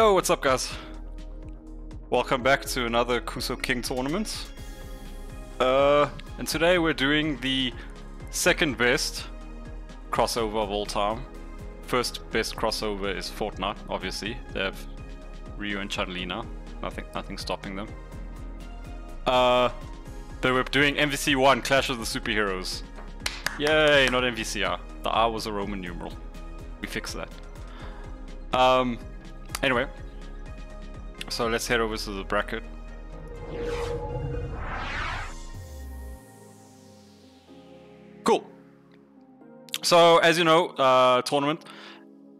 Yo, what's up guys? Welcome back to another Kuso King tournament. Uh, and today we're doing the second best crossover of all time. First best crossover is Fortnite, obviously. They have Ryu and Chun-Li now. Nothing, nothing stopping them. Uh, but we're doing MVC 1, Clash of the Superheroes. Yay, not MVCR. The R was a Roman numeral. We fixed that. Um, Anyway, so let's head over to the bracket. Cool. So as you know, uh, tournament,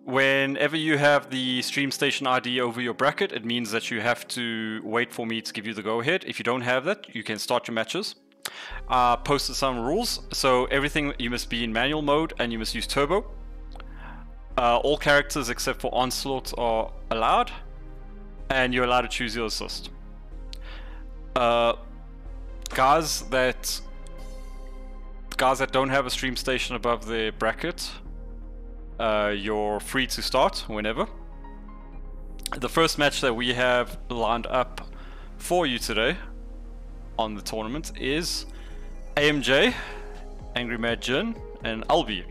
whenever you have the stream station ID over your bracket, it means that you have to wait for me to give you the go ahead. If you don't have that, you can start your matches. Uh, posted some rules. So everything you must be in manual mode and you must use turbo. Uh, all characters except for Onslaught are allowed, and you're allowed to choose your assist. Uh, guys that guys that don't have a stream station above their bracket, uh, you're free to start whenever. The first match that we have lined up for you today on the tournament is AMJ, Angry Mad Jin, and Albi.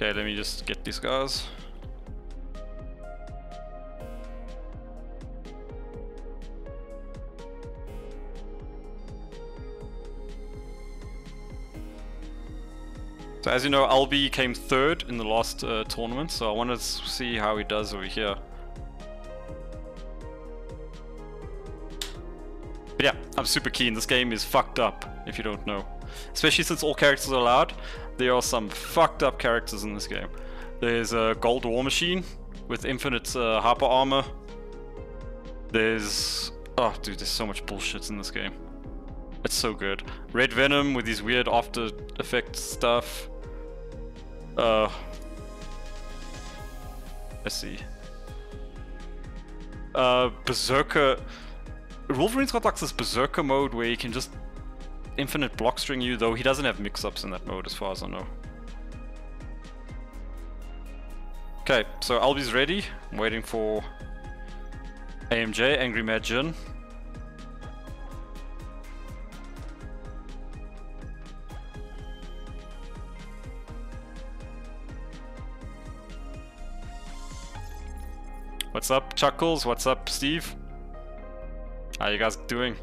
Okay, let me just get these guys. So as you know, Albi came third in the last uh, tournament, so I want to see how he does over here. But yeah, I'm super keen. This game is fucked up, if you don't know. Especially since all characters are allowed. There are some fucked up characters in this game. There's a Gold War Machine with infinite uh, hyper armor. There's... Oh, dude, there's so much bullshit in this game. It's so good. Red Venom with these weird after effect stuff. Uh... Let's see. Uh, Berserker... Wolverine's got like this Berserker mode where you can just infinite block string you, though he doesn't have mix-ups in that mode as far as I know. Okay, so Albi's ready. I'm waiting for AMJ, Angry Mad Jin. What's up, Chuckles? What's up, Steve? How you guys doing?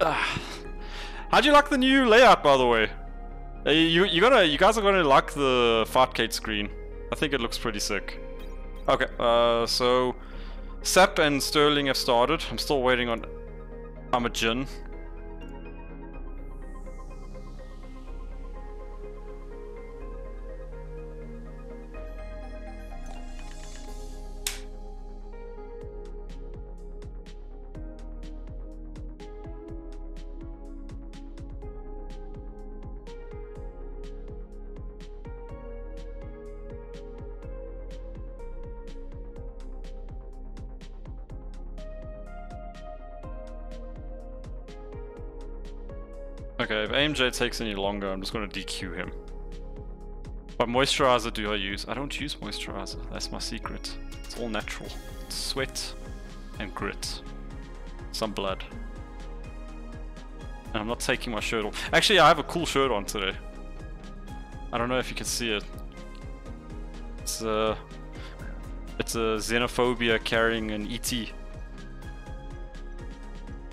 How'd you like the new layout, by the way? You you gotta you guys are gonna like the Fightcade screen. I think it looks pretty sick. Okay, uh, so Sap and Sterling have started. I'm still waiting on Amajin. Okay, if AMJ takes any longer, I'm just going to DQ him. What moisturizer do I use? I don't use moisturizer, that's my secret. It's all natural. It's sweat and grit. Some blood. And I'm not taking my shirt off. Actually, I have a cool shirt on today. I don't know if you can see it. It's a, it's a xenophobia carrying an ET.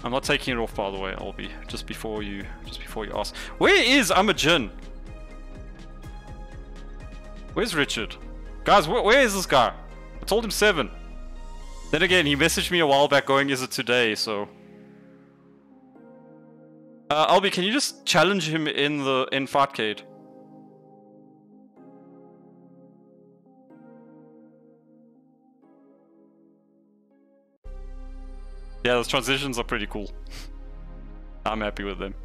I'm not taking it off by the way, be just before you just before you ask. Where is Amajin? Where's Richard? Guys, wh where is this guy? I told him seven. Then again, he messaged me a while back going, is it today, so... Uh, Albi, can you just challenge him in the in Fightcade? Yeah, those transitions are pretty cool. I'm happy with them.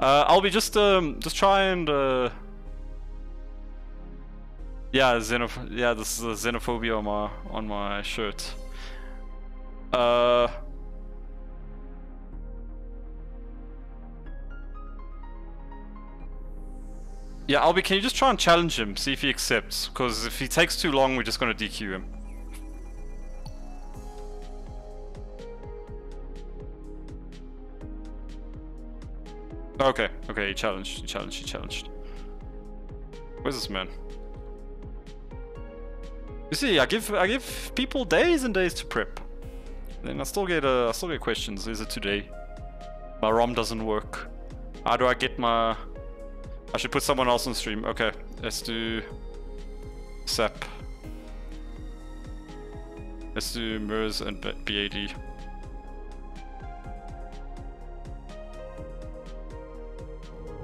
Uh, I'll be just um just try and uh yeah xenoph yeah this is a xenophobia on my on my shirt. Uh. Yeah, Albie, can you just try and challenge him, see if he accepts? Because if he takes too long, we're just going to DQ him. Okay, okay, he challenged, he challenged, he challenged. Where's this man? You see, I give I give people days and days to prep. Then I still get uh, I still get questions. Is it today? My ROM doesn't work. How do I get my I should put someone else on stream. Okay, let's do SAP. Let's do MERS and BAD.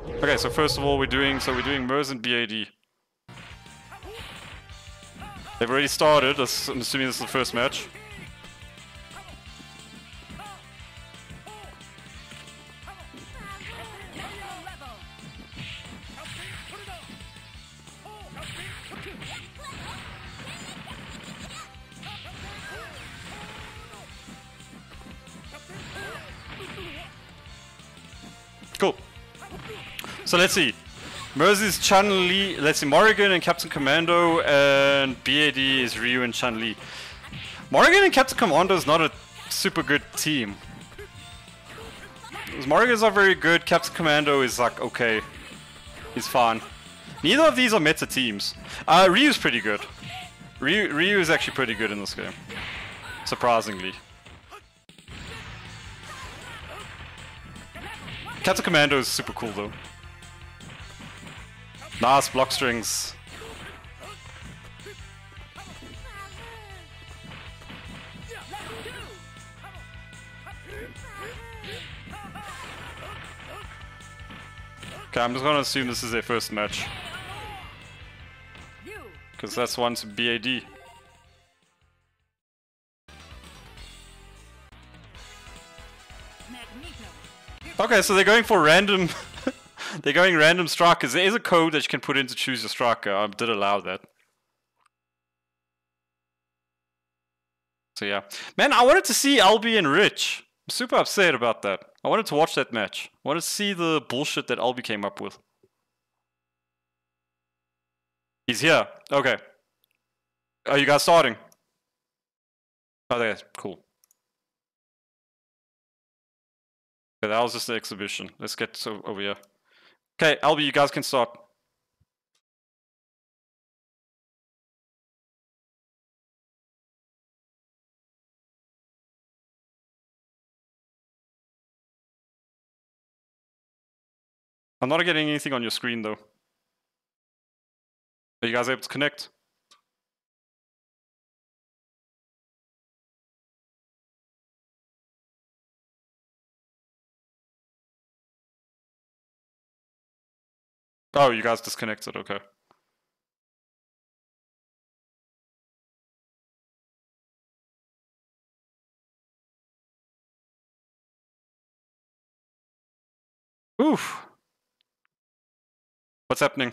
Okay, so first of all we're doing so we're doing MERS and BAD. They've already started, I'm assuming this is the first match. So let's see. Mercy's Chun Li, let's see, Morrigan and Captain Commando, and BAD is Ryu and Chun Li. Morrigan and Captain Commando is not a super good team. Morrigan's not very good, Captain Commando is like okay. He's fine. Neither of these are meta teams. Uh, Ryu's pretty good. Ryu, Ryu is actually pretty good in this game. Surprisingly. Captain Commando is super cool though. Nice block strings. Okay, I'm just gonna assume this is their first match. Because that's one to BAD. Okay, so they're going for random They're going random strikers. There is a code that you can put in to choose your striker. Uh, I did allow that. So yeah. Man, I wanted to see Albie and Rich. I'm super upset about that. I wanted to watch that match. I wanted to see the bullshit that Albie came up with. He's here. Okay. Are you guys starting? Oh, Okay, cool. Okay, that was just the exhibition. Let's get over here. Okay, Albie, you guys can start. I'm not getting anything on your screen though. Are you guys able to connect? Oh, you guys disconnected, okay. Oof. What's happening?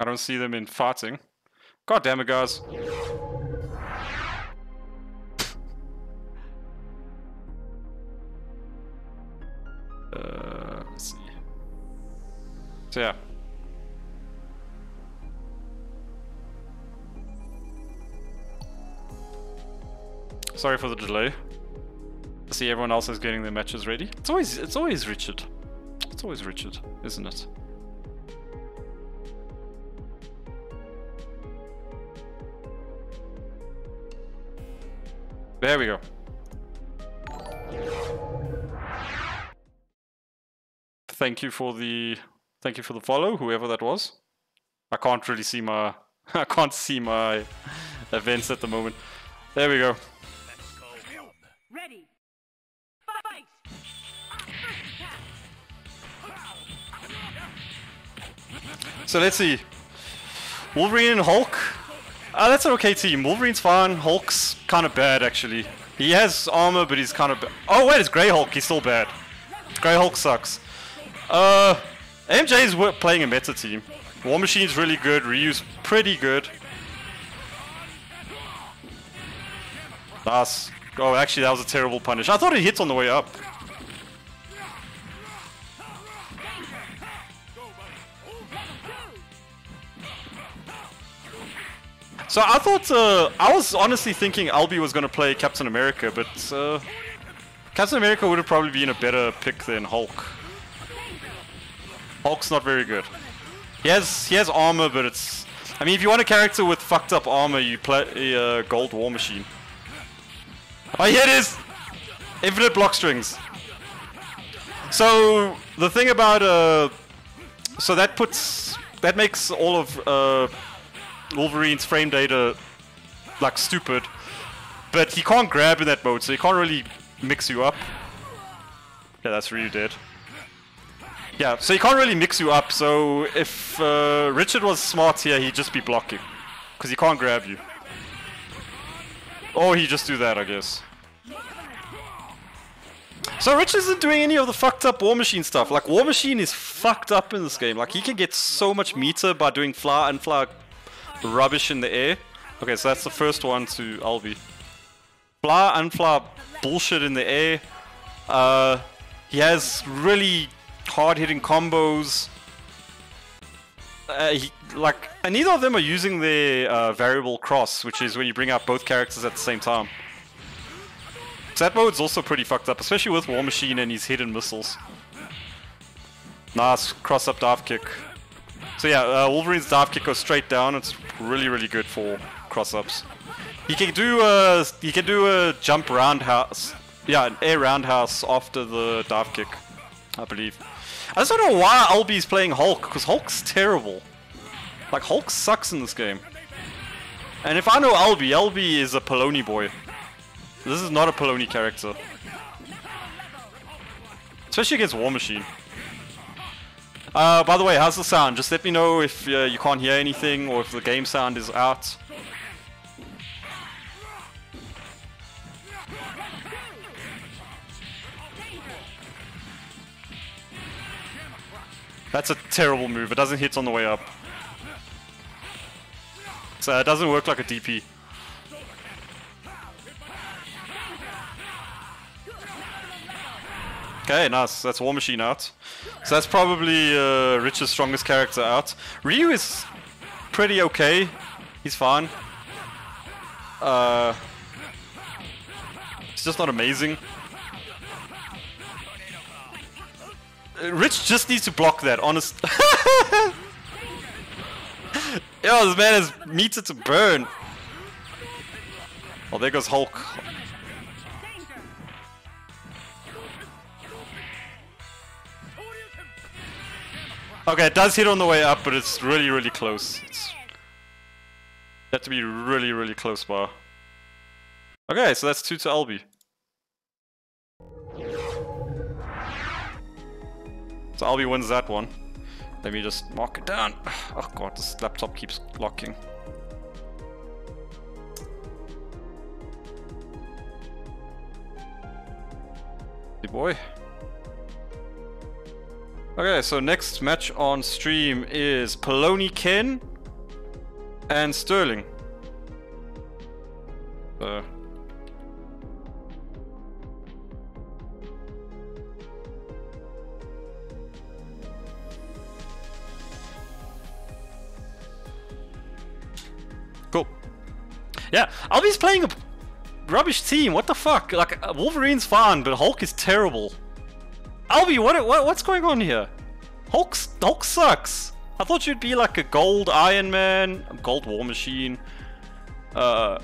I don't see them in farting. God damn it, guys. Let's see. So yeah. Sorry for the delay. See everyone else is getting their matches ready. It's always it's always Richard. It's always Richard, isn't it? There we go. Thank you for the thank you for the follow, whoever that was. I can't really see my I can't see my events at the moment. There we go. Ready. So let's see. Wolverine and Hulk. Uh, that's an okay team. Wolverine's fine. Hulk's kind of bad, actually. He has armor, but he's kind of. Oh, wait, it's Grey Hulk. He's still bad. Grey Hulk sucks. Uh, MJ is playing a meta team. War Machine's really good. Ryu's pretty good. Nice. Oh, actually, that was a terrible punish. I thought it hit on the way up. So I thought, uh, I was honestly thinking Albi was going to play Captain America, but uh, Captain America would have probably been a better pick than Hulk. Hulk's not very good. He has he has armor, but it's. I mean, if you want a character with fucked up armor, you play a uh, Gold War Machine. Oh, here it is! Infinite block strings. So the thing about uh, so that puts that makes all of uh, Wolverine's frame data like stupid, but he can't grab in that mode, so he can't really mix you up. Yeah, that's really dead. Yeah, so he can't really mix you up, so if uh, Richard was smart here, he'd just be blocking. Because he can't grab you. Or he just do that, I guess. So Rich isn't doing any of the fucked up War Machine stuff. Like, War Machine is fucked up in this game. Like, he can get so much meter by doing fly and fly rubbish in the air. Okay, so that's the first one to Albi. Fly and fly bullshit in the air. Uh, he has really hard-hitting combos. Uh, he, like, and neither of them are using their uh, variable cross, which is when you bring out both characters at the same time. So that mode's also pretty fucked up, especially with War Machine and his hidden missiles. Nice cross-up dive kick. So yeah, uh, Wolverine's dive kick goes straight down. It's really, really good for cross-ups. He can do a he can do a jump roundhouse. Yeah, an air roundhouse after the dive kick, I believe. I just don't know why Albi's playing Hulk, because Hulk's terrible. Like, Hulk sucks in this game. And if I know Albi, Albi is a Poloni boy. This is not a Poloni character. Especially against War Machine. Uh, by the way, how's the sound? Just let me know if uh, you can't hear anything or if the game sound is out. That's a terrible move. It doesn't hit on the way up. So it doesn't work like a DP. Okay, nice. That's War Machine out. So that's probably uh, Rich's strongest character out. Ryu is pretty okay. He's fine. Uh, it's just not amazing. Uh, Rich just needs to block that, honest. Yo, this man has meter to burn. Oh, there goes Hulk. Okay, it does hit on the way up, but it's really, really close. It's have to be really, really close bar. Okay, so that's two to Albi. So Albi wins that one. Let me just mark it down. Oh god, this laptop keeps locking. Hey boy. Okay, so next match on stream is Polony Ken and Sterling. Uh, Yeah, Albi's playing a rubbish team. What the fuck? Like, Wolverine's fine, but Hulk is terrible. Albi, what, what what's going on here? Hulk, Hulk sucks. I thought you'd be like a gold Iron Man, gold War Machine, uh,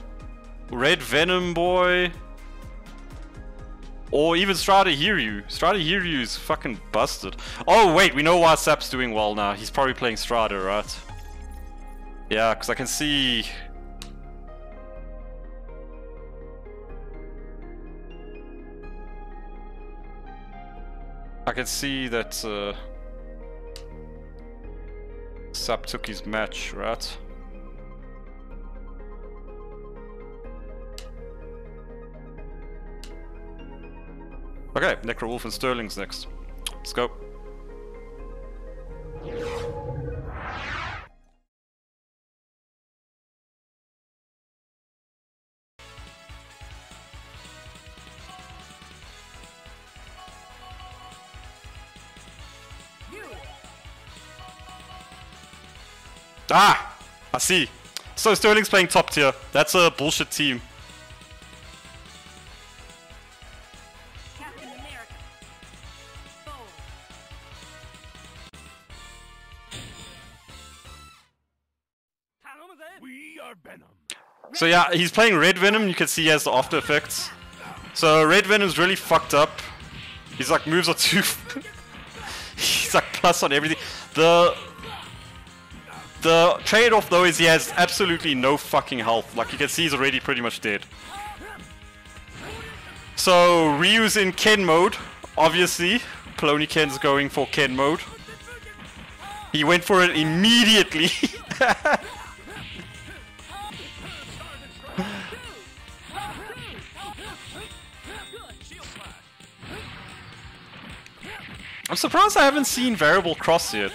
red Venom boy, or even Strider Hiryu. Strider Hiryu is fucking busted. Oh wait, we know why Sap's doing well now. He's probably playing Strider, right? Yeah, because I can see I can see that uh, Sap took his match, right? Okay, Necrowolf and Sterling's next. Let's go. Ah! I see. So Sterling's playing top tier. That's a bullshit team. Captain America. Thor. We are Venom. So yeah, he's playing Red Venom. You can see he has the after effects. So Red Venom's really fucked up. He's like moves are too. he's like plus on everything. The the trade-off though is he has absolutely no fucking health. Like you can see, he's already pretty much dead. So Ryu's in Ken mode, obviously. Polony Ken's going for Ken mode. He went for it immediately. I'm surprised I haven't seen variable cross yet.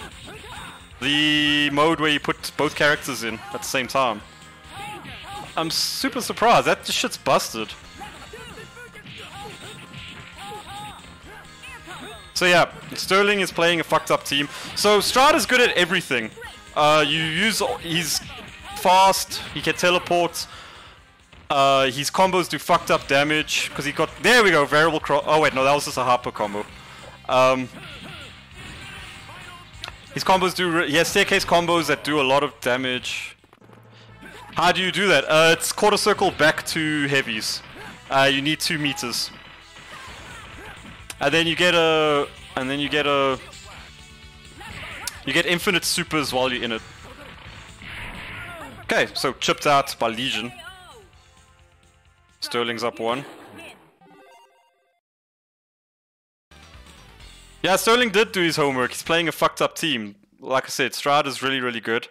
The mode where you put both characters in at the same time. I'm super surprised. That shit's busted. So yeah, Sterling is playing a fucked up team. So Strider's good at everything. Uh, you use he's fast. He can teleport. Uh, his combos do fucked up damage because he got there. We go variable cross. Oh wait, no, that was just a hyper combo. Um, his combos do. He staircase combos that do a lot of damage. How do you do that? Uh, it's quarter circle back to heavies. Uh, you need two meters. And then you get a, and then you get a, you get infinite supers while you're in it. Okay, so chipped out by Legion. Sterling's up one. Yeah, Sterling did do his homework. He's playing a fucked up team. Like I said, Strider's really, really good.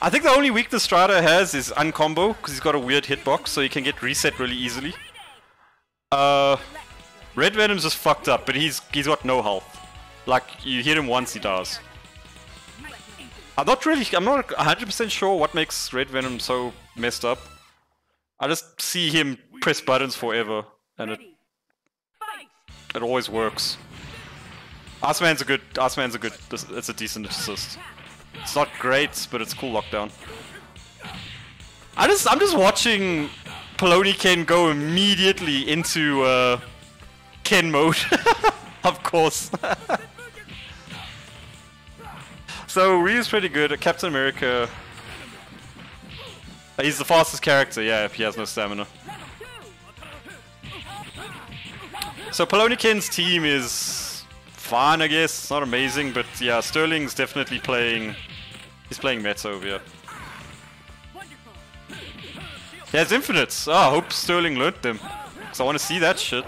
I think the only weakness Strider has is uncombo, because he's got a weird hitbox, so he can get reset really easily. Uh, Red Venom's just fucked up, but he's he's got no health. Like, you hit him once, he dies. I'm not really, I'm not 100% sure what makes Red Venom so messed up. I just see him press buttons forever, and it, it always works. Iceman's a good, Iceman's a good, it's a decent assist. It's not great, but it's cool lockdown. I just, I'm just watching Polony Ken go immediately into uh, Ken mode, of course. so Ryu's pretty good. Captain America, he's the fastest character. Yeah, if he has no stamina. So Polony Ken's team is fine, I guess. Not amazing, but yeah, Sterling's definitely playing. He's playing Meta over here. He has infinites. Oh, I hope Sterling learned them. Because I want to see that shit.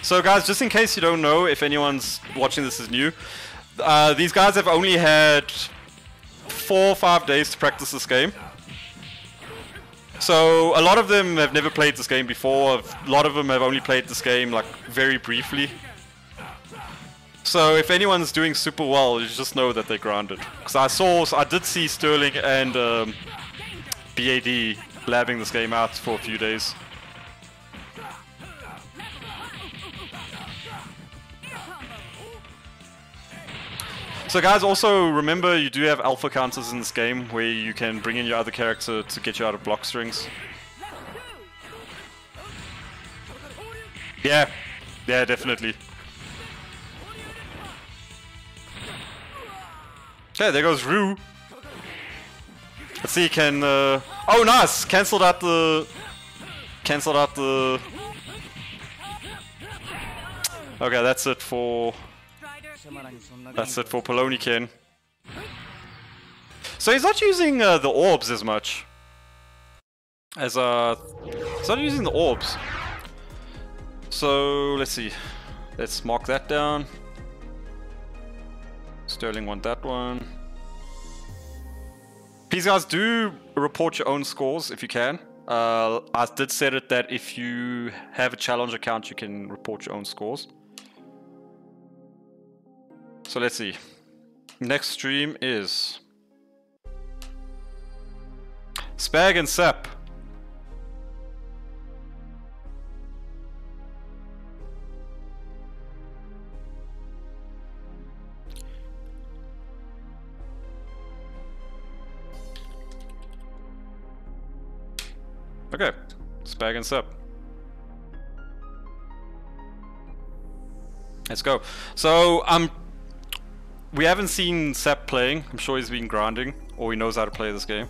So, guys, just in case you don't know, if anyone's watching this is new, uh, these guys have only had four or five days to practice this game. So, a lot of them have never played this game before. A lot of them have only played this game like very briefly. So, if anyone's doing super well, you just know that they're grounded. Because I saw, I did see Sterling and um, BAD labbing this game out for a few days. So guys, also remember you do have alpha counters in this game where you can bring in your other character to get you out of block strings. Yeah, yeah, definitely. Okay, there goes Ryu. Let's see, can uh... oh nice, cancelled out the, cancelled out the. Okay, that's it for. That's it for Polony Ken. So he's not using uh, the orbs as much. As uh, he's not using the orbs. So let's see. Let's mark that down. Sterling want that one. Please, guys, do report your own scores if you can. Uh, I did set it that if you have a challenge account, you can report your own scores. So let's see. Next stream is Spag and Sep. Okay, Spag and Sep. Let's go. So I'm um, we haven't seen Sep playing. I'm sure he's been grinding, or he knows how to play this game.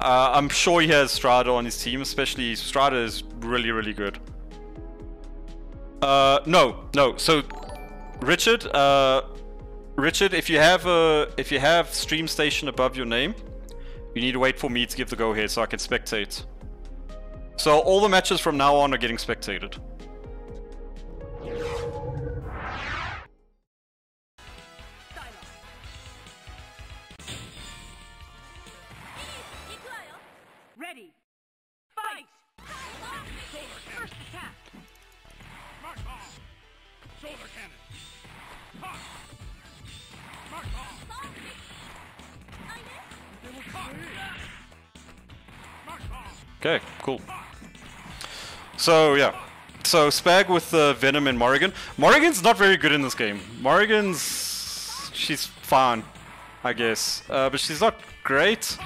Uh, I'm sure he has Strider on his team, especially Strider is really, really good. Uh, no, no. So, Richard, uh, Richard, if you have a, if you have Stream Station above your name, you need to wait for me to give the go ahead so I can spectate. So all the matches from now on are getting spectated. Okay, cool. So yeah, so Spag with uh, Venom and Morrigan. Morrigan's not very good in this game. Morrigan's she's fine, I guess, uh, but she's not great.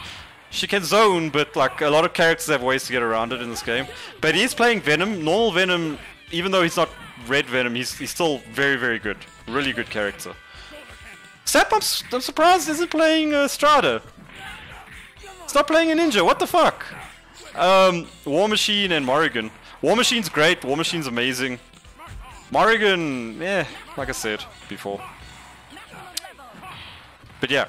She can zone, but like a lot of characters have ways to get around it in this game. But he's playing Venom, normal Venom. Even though he's not Red Venom, he's he's still very very good, really good character. Sap, I'm, I'm surprised isn't playing uh, Strider. Stop playing a ninja. What the fuck? Um, War Machine and Morrigan. War Machine's great. War Machine's amazing. Morrigan, yeah, like I said before. But yeah.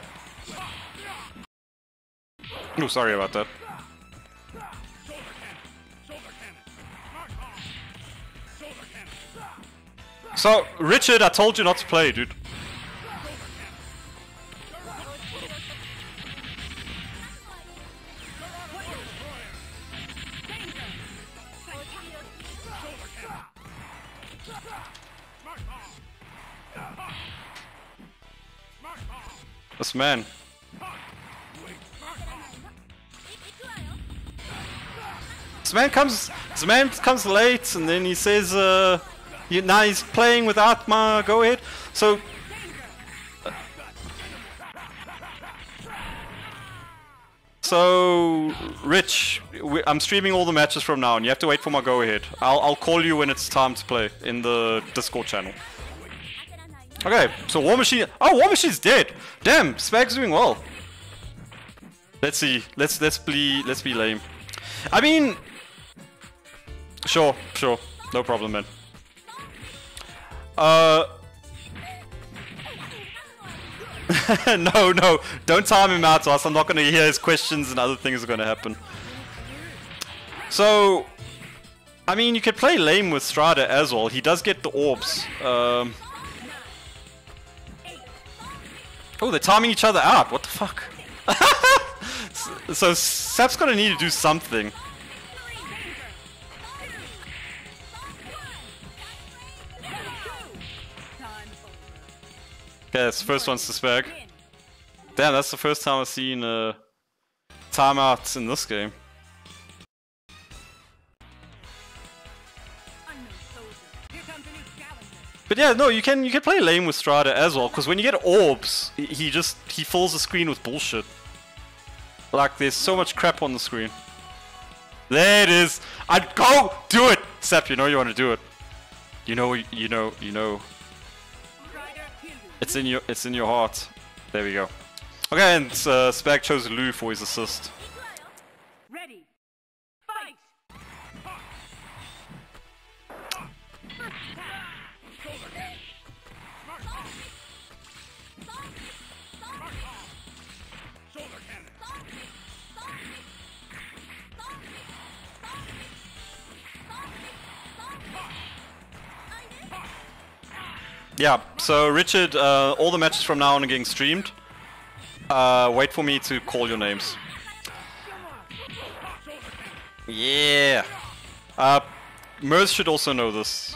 Oh, sorry about that. So, Richard, I told you not to play, dude. This man. This man comes. This man comes late, and then he says, uh, "Now he's playing with Atma. go ahead." So. So, Rich, we, I'm streaming all the matches from now and You have to wait for my go ahead. I'll, I'll call you when it's time to play in the Discord channel. Okay, so War Machine. Oh, War Machine's dead. Damn, Spag's doing well. Let's see. Let's let's be let's be lame. I mean, sure, sure, no problem, man. Uh. no, no, don't time him out, or else I'm not gonna hear his questions and other things are gonna happen. So, I mean, you could play lame with Strider as well. He does get the orbs. Um, Oh, they're timing each other out. What the fuck? so, Sap's gonna need to do something. Okay, that's the first one's to Spag. Damn, that's the first time I've seen uh, timeouts in this game. But yeah, no, you can you can play lame with Strider as well, because when you get orbs, he- just he fills the screen with bullshit. Like there's so much crap on the screen. There it is. I'd go do it, Sep. You know you want to do it. You know you know you know. It's in your it's in your heart. There we go. Okay, and uh, Spag chose Lou for his assist. Yeah, so Richard, uh, all the matches from now on are getting streamed. Uh, wait for me to call your names. Yeah. Uh, Merz should also know this.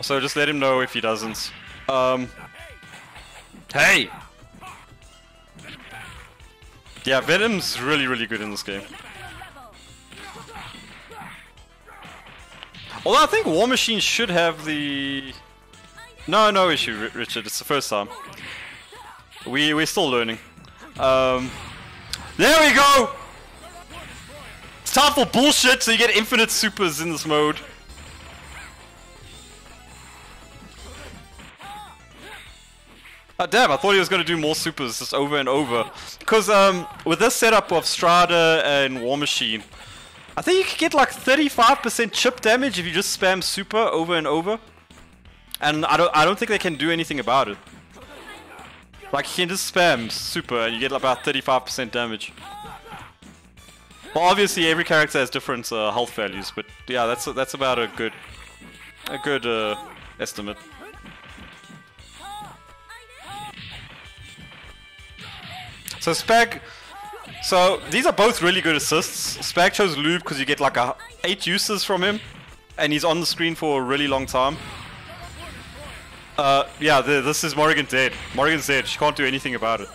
So just let him know if he doesn't. Um, hey! Yeah, Venom's really, really good in this game. Although I think War Machine should have the... No, no issue, Ri- Richard. It's the first time. We, we're still learning. Um, there we go! It's time for bullshit, so you get infinite supers in this mode. Oh, damn, I thought he was going to do more supers just over and over. Because um, with this setup of Strider and War Machine, I think you could get like 35% chip damage if you just spam super over and over. And I don't, I don't think they can do anything about it. Like you can just spam super and you get about 35% damage. Well, obviously every character has different uh, health values, but yeah, that's that's about a good, a good uh, estimate. So Spag, so these are both really good assists. Spag chose Lube because you get like a, eight uses from him, and he's on the screen for a really long time. Uh, yeah, the, this is Morrigan dead. Morrigan's dead. She can't do anything about it.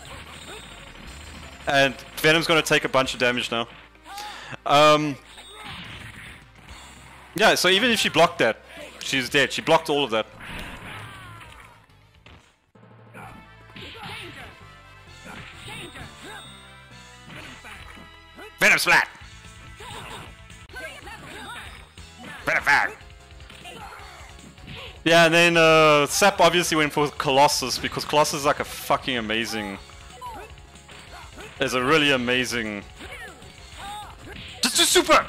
And Venom's gonna take a bunch of damage now. Um, yeah, so even if she blocked that, she's dead. She blocked all of that. Venom's flat! Venom flat! Yeah, and then uh, Sap obviously went for Colossus because Colossus is like a fucking amazing. Is a really amazing. Just a super!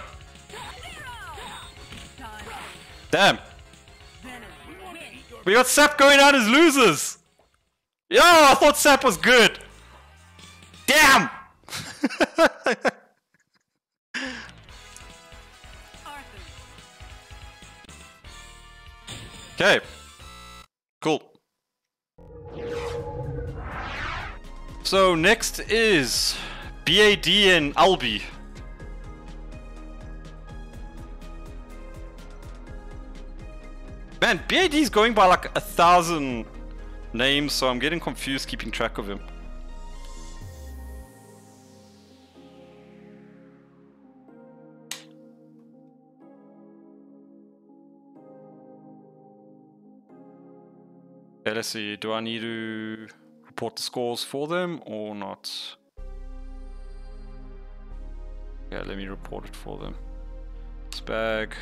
Damn! We got Sap going out as losers! Yo, I thought Sap was good! Damn! Okay. Cool. So next is BAD and Albi. Man, BAD is going by like a thousand names, so I'm getting confused keeping track of him. Let's see. Do I need to report the scores for them or not? Yeah, let me report it for them. Spag.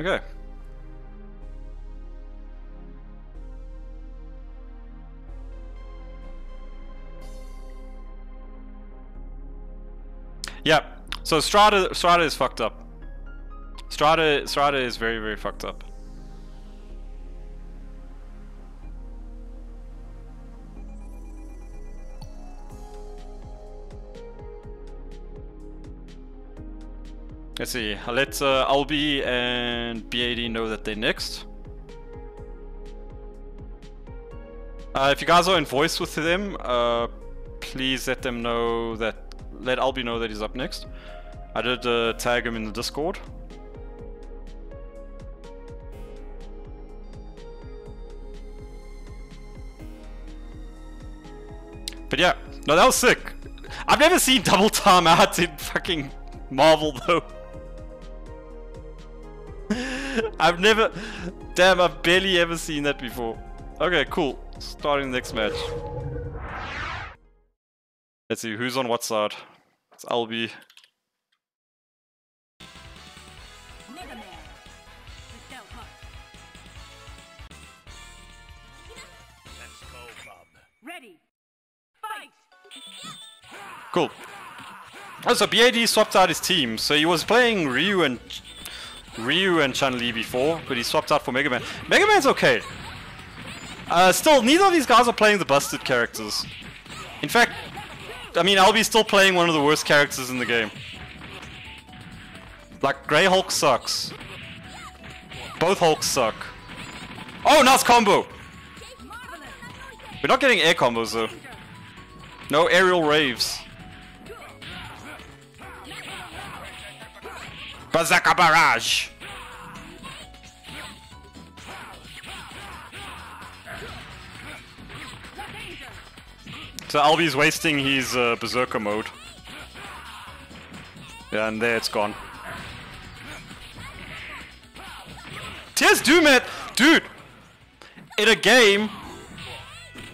Okay. Yeah. So Strider Strider is fucked up. Strider Strider is very very fucked up. Let's see. I'll let uh, Albi and BAD know that they're next. Uh, if you guys are in voice with them, uh, please let them know that. Let Albi know that he's up next. I did uh, tag him in the Discord. But yeah, no, that was sick. I've never seen double time out in fucking Marvel though. I've never, damn, I've barely ever seen that before. Okay, cool. Starting the next match. Let's see who's on what side. It's Albi. Mega Man. Without heart. Let's go, bub. Ready. Cool. Oh, so BAD swapped out his team. So he was playing Ryu and Ryu and Chun Li before, but he swapped out for Mega Man. Mega Man's okay. Uh, still, neither of these guys are playing the busted characters. In fact, I mean, I'll be still playing one of the worst characters in the game. Like, Grey Hulk sucks. Both Hulks suck. Oh, nice combo! We're not getting air combos though. No aerial raves. Berserker Barrage! So Albi's wasting his uh, Berserker mode. Yeah, and there it's gone. Tiers Doom it! Dude! In a game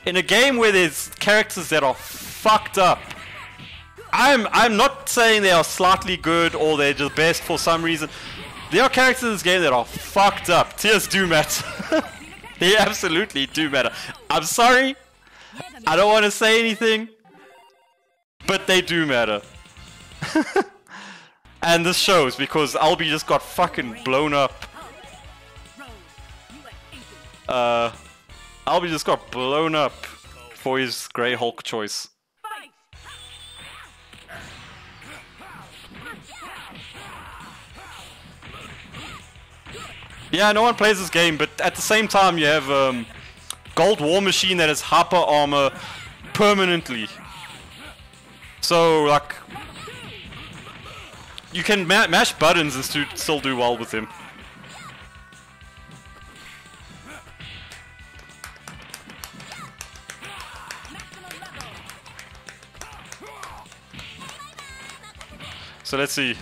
in a game where there's characters that are fucked up. I'm I'm not saying they are slightly good or they're just best for some reason. There are characters in this game that are fucked up. Tiers do matter. they absolutely do matter. I'm sorry. I don't want to say anything. But they do matter. and this shows because Albi just got fucking blown up. Uh Albi just got blown up for his Grey Hulk choice. Yeah, no one plays this game, but at the same time you have um, Gold War Machine that has hyper armor permanently. So like, you can ma- mash buttons and stu- still do well with him. So let's see.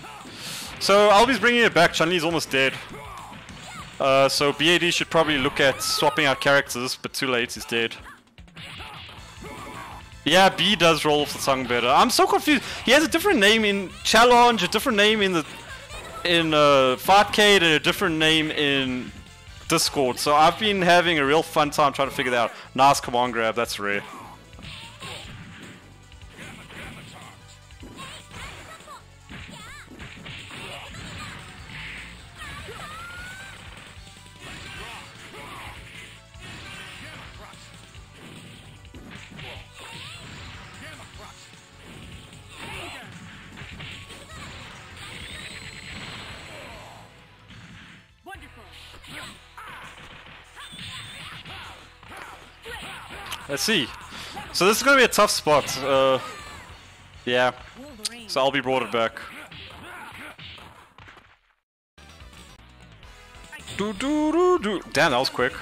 So Albi's bringing it back. Chun-Li's almost dead. Uh, so BAD should probably look at swapping out characters, but too late, he's dead. Yeah, B does roll off the tongue better. I'm so confused. He has a different name in Challonge, a different name in the in uh, Fightcade, and a different name in Discord. So I've been having a real fun time trying to figure that out. Nice command grab, that's rare. Let's see. So this is gonna be a tough spot. Uh, yeah. So I'll be brought it back. Do do do do. Damn, that was quick.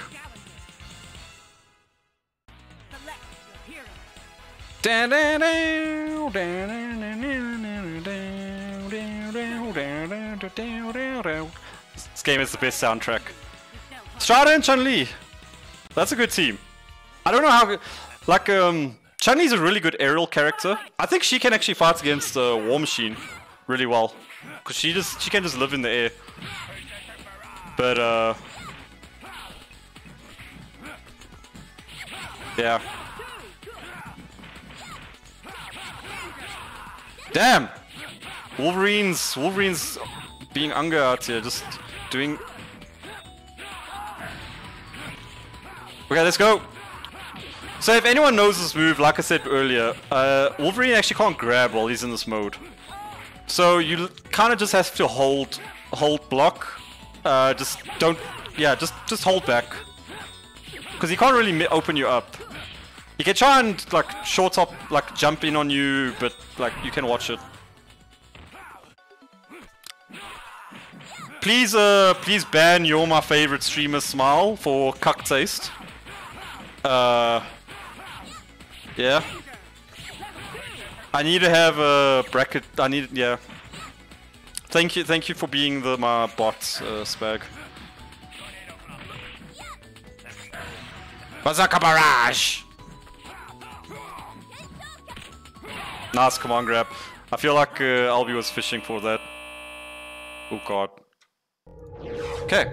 This game is the best soundtrack. Strider and Chun Li. That's a good team. I don't know how. Like, um, Chun Li's a really good aerial character. I think she can actually fight against uh, War Machine really well, cause she just she can just live in the air. But uh, yeah. Damn! Wolverine's Wolverine's being Unger out here, just doing. Okay, let's go. So if anyone knows this move, like I said earlier, uh, Wolverine actually can't grab while he's in this mode. So you kind of just have to hold, hold block. Uh, just don't, yeah, just just hold back, because he can't really open you up. He can try and like short top, like jump in on you, but like you can watch it. Please, uh, please ban "You're my favorite streamer" smile for cuck taste. Uh, yeah. I need to have a bracket. I need, yeah. Thank you, thank you for being the my bot, uh, Spag. Berserker Barrage! Nice command grab. I feel like uh, Albi was fishing for that. Oh god. Okay.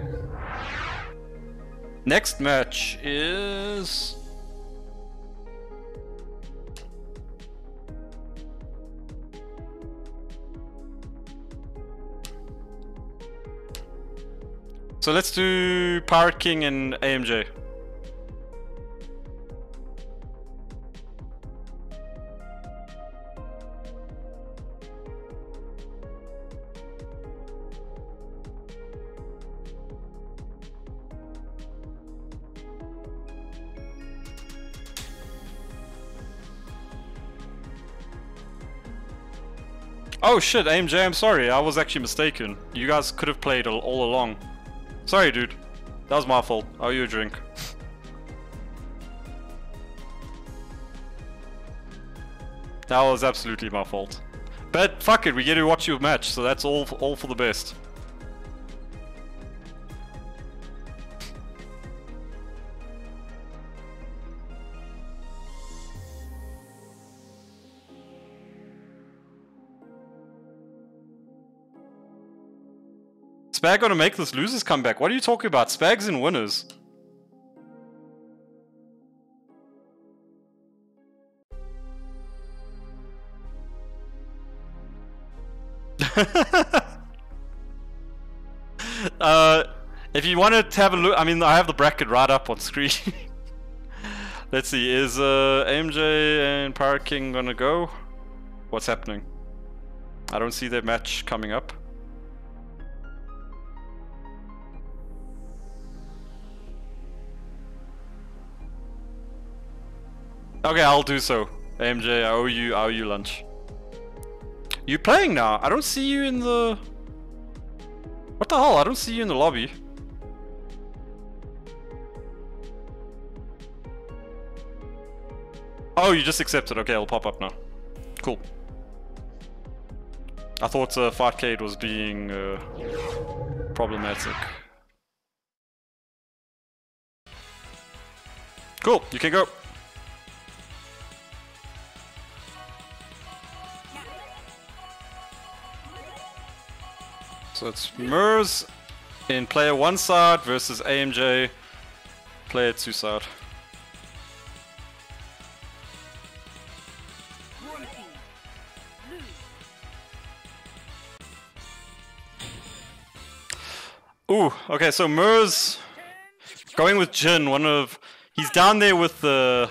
Next match is. So let's do Pirate King and AMJ. Oh shit, AMJ, I'm sorry. I was actually mistaken. You guys could have played all, all along. Sorry, dude. That was my fault. I owe you a drink. that was absolutely my fault. But fuck it, we get to watch your match, so that's all all for the best. Spag gonna make this losers comeback. What are you talking about? Spag's in winners. uh, if you want to have a look, I mean, I have the bracket right up on screen. Let's see, is uh, AMJ and Pirate King gonna go? What's happening? I don't see their match coming up. Okay, I'll do so. AMJ, I owe you, I owe you lunch. You playing now? I don't see you in the... What the hell? I don't see you in the lobby. Oh, you just accepted. Okay, it'll pop up now. Cool. I thought uh, 5k was being uh, problematic. Cool, you can go. So it's Mers in player one side versus AMJ player two side. One Ooh, okay, so Mers going with Jin, one of he's down there with the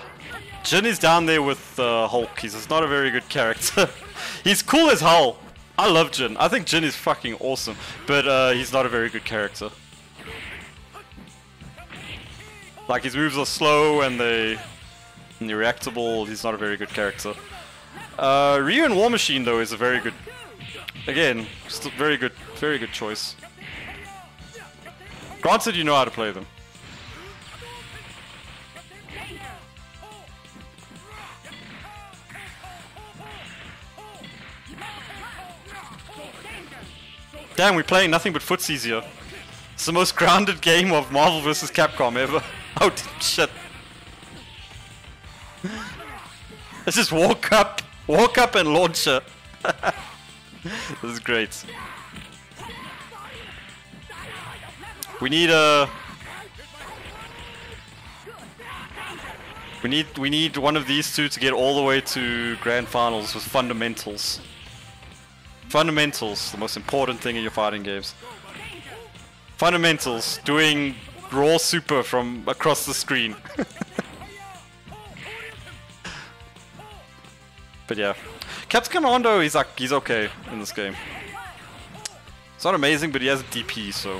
Jin is down there with uh, Hulk. He's not a very good character. he's cool as hell. I love Jin. I think Jin is fucking awesome, but uh, he's not a very good character. Like his moves are slow and they and they're reactable. He's not a very good character. Uh, Ryu and War Machine though is a very good. Again, just a very good, very good choice. Granted, you know how to play them. Damn, we're playing nothing but footsies here. It's the most grounded game of Marvel vs. Capcom ever. Oh, shit. Let's just walk up, walk up and launch her. this is great. We need a. We need we need one of these two to get all the way to grand finals with fundamentals. Fundamentals, the most important thing in your fighting games. Fundamentals, doing raw super from across the screen. but yeah, Captain Commando, he's like he's okay in this game. It's not amazing, but he has DP, so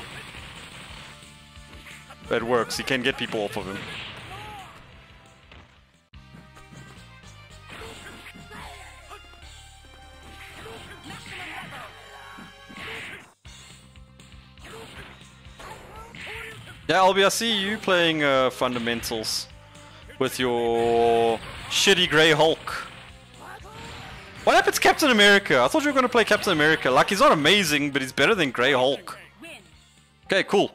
it works. He can get people off of him. Yeah, Albi, I see you playing uh, fundamentals with your shitty Grey Hulk. What happened to Captain America? I thought you were going to play Captain America. Like, he's not amazing, but he's better than Grey Hulk. Okay, cool.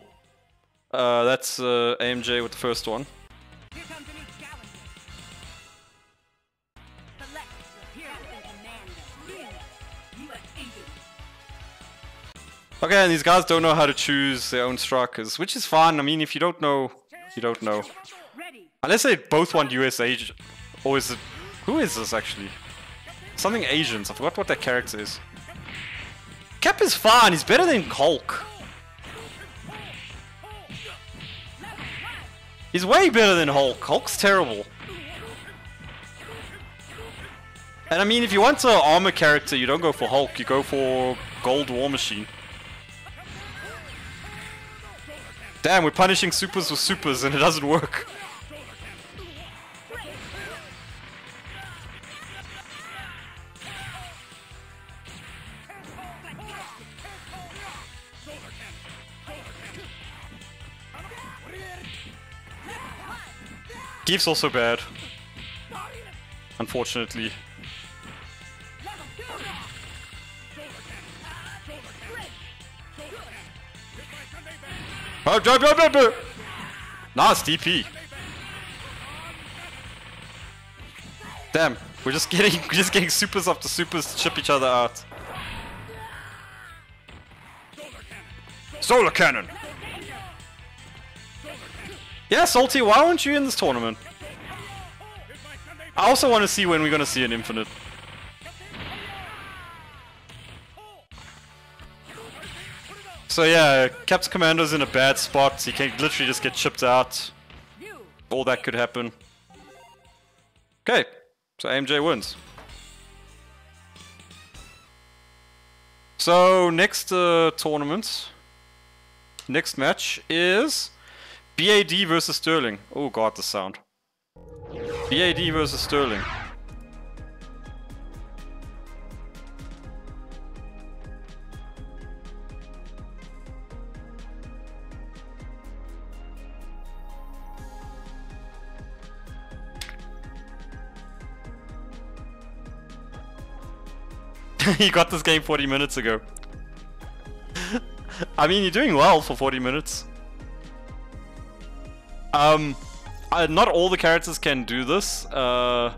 Uh, that's uh, AMJ with the first one. Okay, and these guys don't know how to choose their own strikers, which is fine. I mean, if you don't know, you don't know. Unless they both want US agent. Or is it... Who is this, actually? Something Asians. I forgot what that character is. Cap is fine. He's better than Hulk. He's way better than Hulk. Hulk's terrible. And I mean, if you want an armor character, you don't go for Hulk. You go for Gold War Machine. Damn, we're punishing supers with supers and it doesn't work. Give's also bad. Unfortunately. Oh, jump, jump, jump, jump. Nice DP. Damn, we're just getting we're just getting supers after supers to chip each other out. Solar cannon. Yeah, Salty, why aren't you in this tournament? I also want to see when we're gonna see an infinite. So yeah, Captain Commando's in a bad spot. He can literally just get chipped out. All that could happen. Okay, so AMJ wins. So next uh, tournament, next match is BAD versus Sterling. Oh god, the sound. BAD versus Sterling. you got this game 40 minutes ago. I mean, you're doing well for 40 minutes. Um, uh, not all the characters can do this. Uh,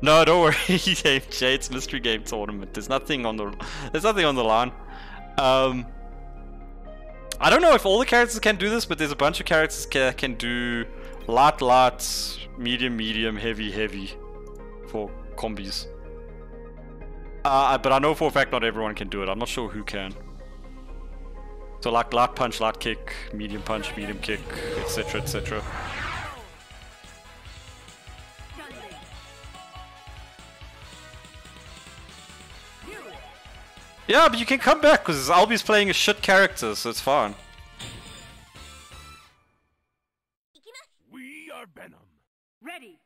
no, don't worry, Jay. It's mystery game tournament. There's nothing on the. There's nothing on the line. Um, I don't know if all the characters can do this, but there's a bunch of characters that can do light, light, medium, medium, heavy, heavy for combis. Uh, but I know for a fact not everyone can do it. I'm not sure who can. So like light punch, light kick, medium punch, medium kick, etc, etc. Yeah, but you can come back because Albi's playing a shit character, so it's fine. We are Venom. Ready.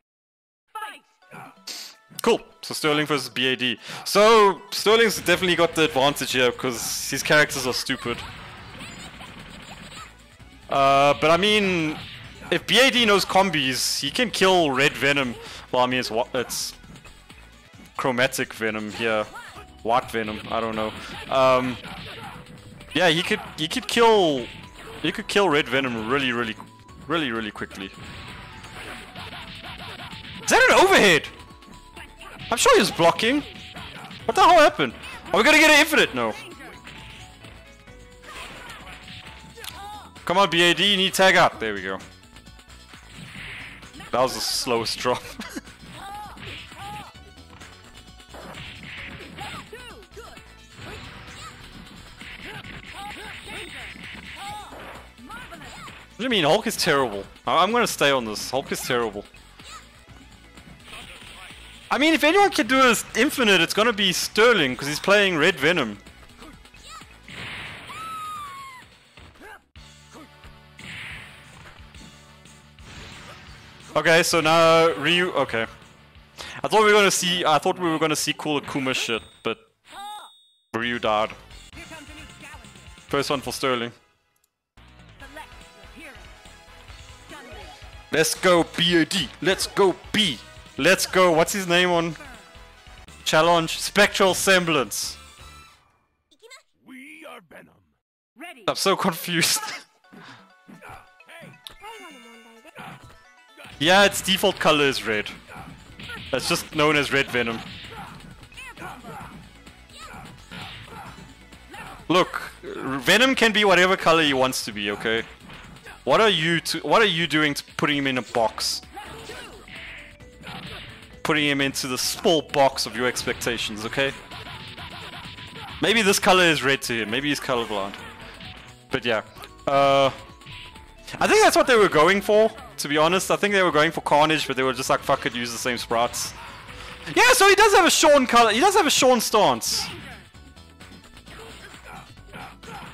Fight. Cool. So Sterling versus BAD. So Sterling's definitely got the advantage here because his characters are stupid. Uh, but I mean, if BAD knows combis, he can kill Red Venom. Well, I mean, it's it's chromatic Venom here, white Venom. I don't know. Um, yeah, he could he could kill he could kill Red Venom really, really, really, really quickly. Is that an overhead? I'm sure he was blocking. What the hell happened? Are we gonna get an infinite? No. Come on, BAD, you need tag up. There we go. That was the slowest drop. what do you mean? Hulk is terrible. I- I'm gonna stay on this. Hulk is terrible. I mean, if anyone can do this infinite, it's gonna be Sterling, because he's playing Red Venom. Okay, so now Ryu. Okay, I thought we were gonna see. I thought we were gonna see cool Akuma shit, but Ryu died. First one for Sterling. Let's go BAD. Let's go B. Let's go. What's his name on Challonge? Spectral Semblance. We are Venom. Ready. I'm so confused. yeah, its default color is red. It's just known as Red Venom. Look, Venom can be whatever color he wants to be. Okay. What are you to, What are you doing to putting him in a box? Putting him into the small box of your expectations. Okay. Maybe this color is red to him. Maybe he's colorblind. But yeah. Uh, I think that's what they were going for, to be honest. I think they were going for Carnage, but they were just like, fuck it, use the same sprites. Yeah, so he does have a Sean color. He does have a Sean stance.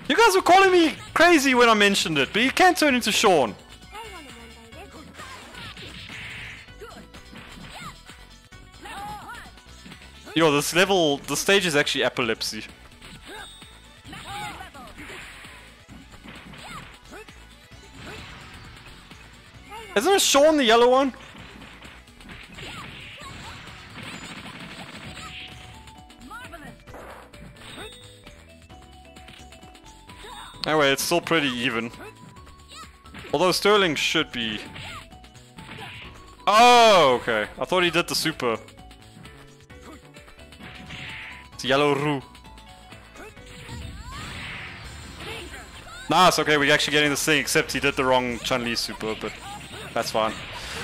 You guys were calling me crazy when I mentioned it, but he can turn into Sean. Yo, this level, the stage is actually epilepsy. Isn't it Sean the yellow one? Anyway, it's still pretty even. Although Sterling should be... Oh, okay. I thought he did the super. Yellow Ryu. It's okay, we're actually getting this thing, except he did the wrong Chun-Li super, but that's fine.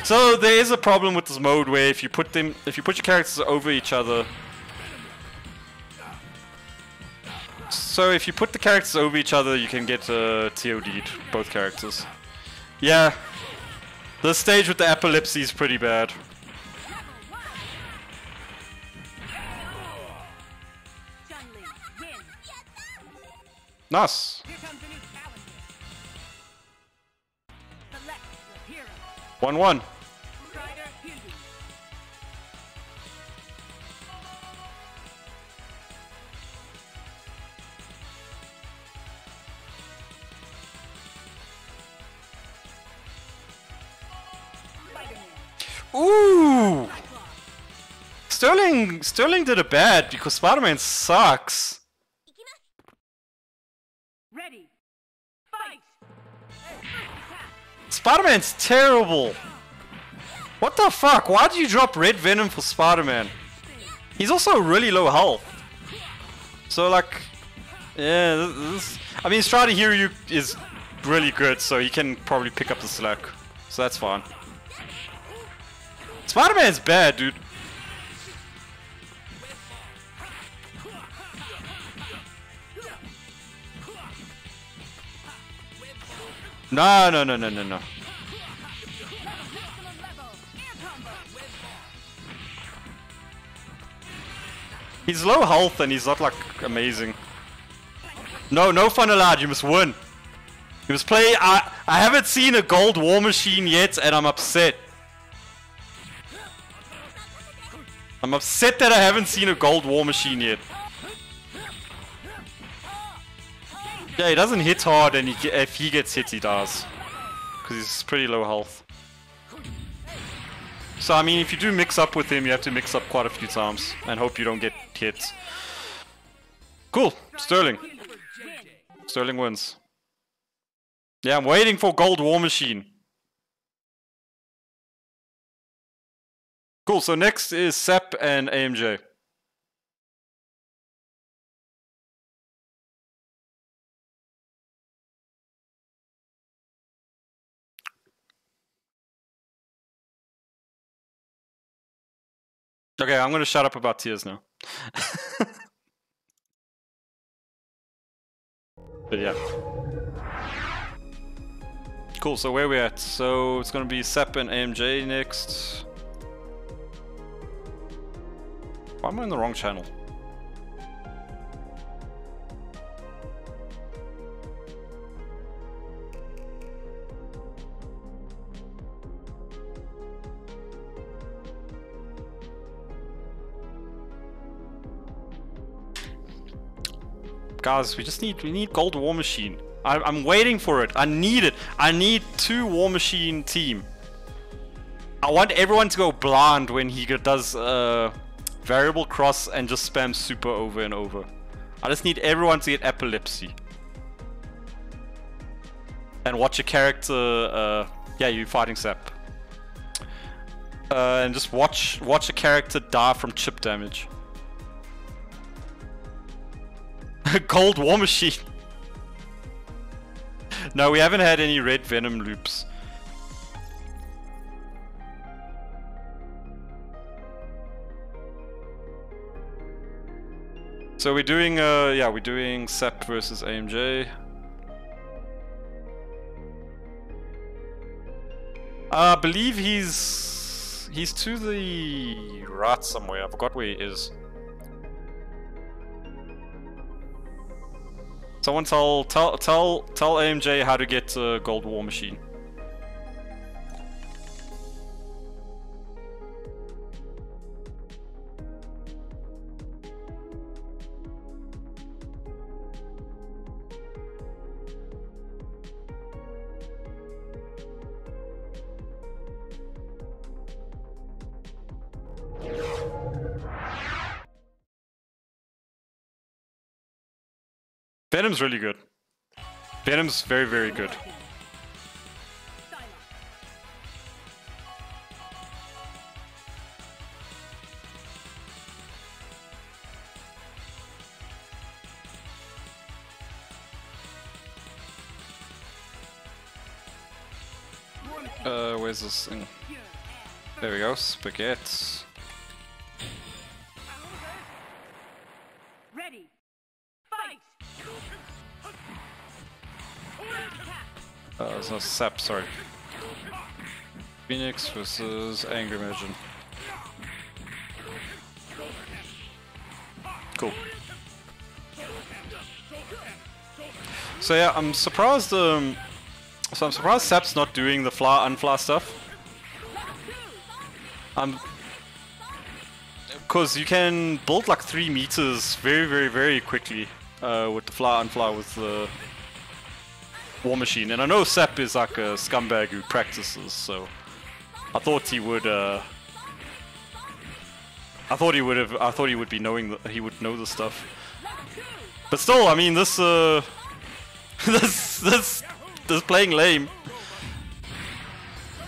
So there is a problem with this mode where if you put them if you put your characters over each other So if you put the characters over each other you can get uh, TOD'd, both characters. Yeah. The stage with the epilepsy is pretty bad. Strider Hiryu. Spider-Man. Ooh! Sterling Sterling did it bad because Spider-Man sucks. Spider-Man's terrible. What the fuck? Why did you drop Red Venom for Spider-Man? He's also really low health. So like, yeah, this, this, I mean Strider Hiryu is really good, so he can probably pick up the slack. So that's fine. Spider-Man's bad, dude. No, no, no, no, no, no. He's low health and he's not like amazing. No, no fun allowed. You must win. You must play. I I haven't seen a gold war machine yet, and I'm upset. I'm upset that I haven't seen a gold war machine yet. Yeah, he doesn't hit hard, and he, if he gets hit, he does. Because he's pretty low health. So, I mean, if you do mix up with him, you have to mix up quite a few times and hope you don't get hit. Cool. Sterling. Sterling wins. Yeah, I'm waiting for Gold War Machine. Cool, so next is Sep and AMJ. Okay, I'm gonna shut up about tiers now. but yeah. Cool, so where we at? So it's gonna be Sep and AMJ next. Why am I in the wrong channel? Guys, we just need we need gold war machine. I, I'm waiting for it. I need it. I need two war machine team. I want everyone to go blind when he does uh, variable cross and just spam super over and over. I just need everyone to get epilepsy. And watch a character. Uh, yeah, you fighting Sap. Uh, and just watch watch a character die from chip damage. Cold War Machine. no, we haven't had any red Venom loops. So we're doing, uh, yeah, we're doing Sep versus AMJ. I believe he's he's to the right somewhere. I forgot where he is. Someone tell tell tell tell AMJ how to get a gold war machine. Venom's really good. Venom's very, very good. Uh, where's this thing? There we go, spaghetti. Not Sap, sorry. Phoenix versus Angry Magician. Cool. So yeah, I'm surprised. Um, so I'm surprised Sap's not doing the fly unfly stuff. I'm because you can build like three meters very, very, very quickly uh, with the fly unfly with the War Machine, and I know Sap is like a scumbag who practices, so I thought he would. Uh, I thought he would have. I thought he would be knowing that he would know the stuff. But still, I mean, this, uh, this, this, this playing lame.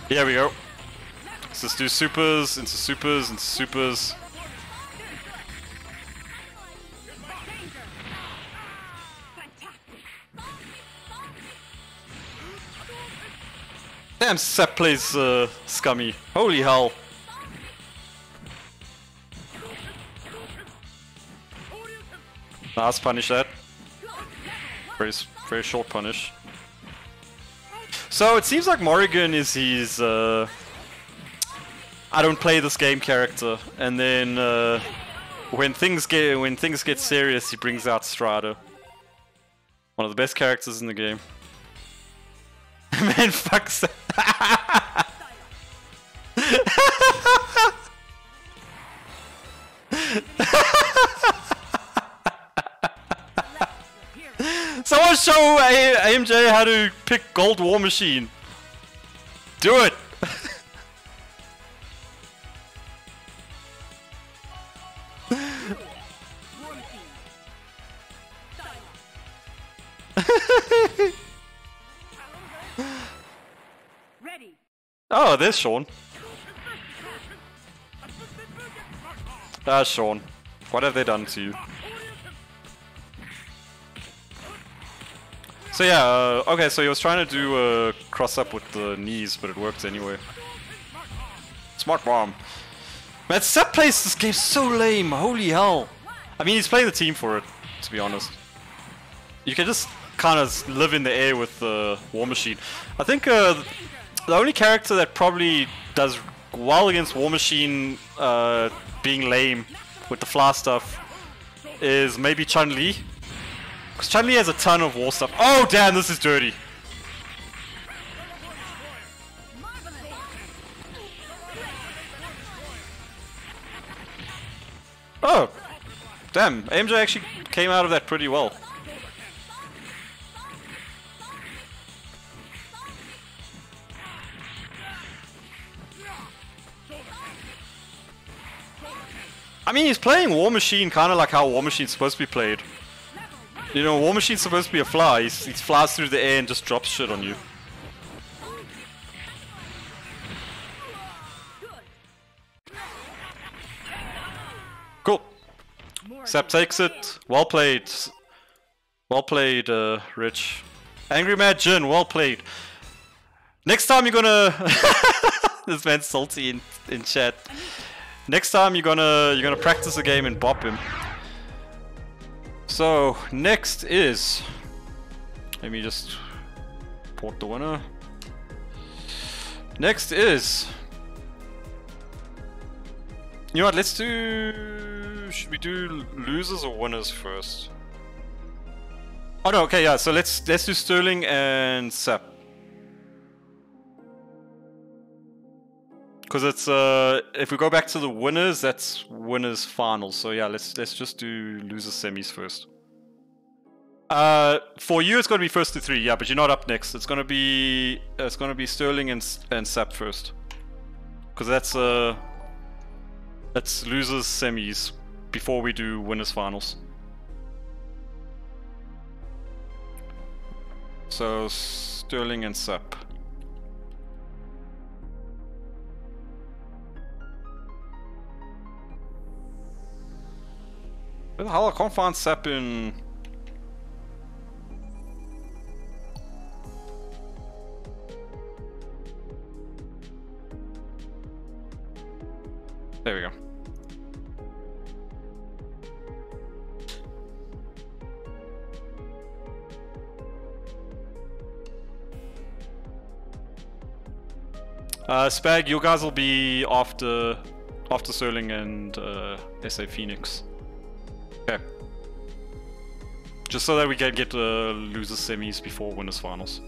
Here we go. Let's just do supers into supers into supers. Damn, Sep plays uh, scummy. Holy hell. Nice punish that. Very, very short punish. So it seems like Morrigan is his uh, I don't play this game character, and then uh, when things get when things get serious, he brings out Strider. One of the best characters in the game. Man, fuck. Sa- Someone show AMJ how to pick Gold War Machine. Do it. There's Sean. Ah, Sean. What have they done to you? So yeah, uh, okay, so he was trying to do a cross up with the knees, but it worked anyway. Smart bomb. Man, Sep plays this game so lame, holy hell. I mean, he's playing the team for it, to be honest. You can just kind of live in the air with the War Machine. I think uh, the only character that probably does well against War Machine uh, being lame with the fly stuff is maybe Chun Li. Because Chun Li has a ton of war stuff. Oh damn, this is dirty. Oh, damn, AMJ actually came out of that pretty well. I mean, he's playing War Machine kind of like how War Machine's supposed to be played. You know, War Machine's supposed to be a fly. He flies through the air and just drops shit on you. Cool. Sap takes it. Well played. Well played, uh, Rich. Angry Mad Jin, well played. Next time you're gonna... this man's salty in, in chat. Next time you're gonna you're gonna practice a game and bop him. So next is let me just port the winner. Next is you know what? Let's do. Should we do losers or winners first? Oh no. Okay, yeah. So let's let's do Sterling and Sap. Because it's uh, if we go back to the winners, that's winners finals. So yeah, let's let's just do losers semis first. Uh, for you, it's gonna be first to three, yeah, but you're not up next. It's gonna be it's gonna be Sterling and and Sap first, because that's uh, that's losers semis before we do winners finals. So Sterling and Sap. Find Sap in. There we go. Uh, Spag, you guys will be after after Sterling and uh, SA Phoenix. Just so that we can get uh, losers semis before winners finals.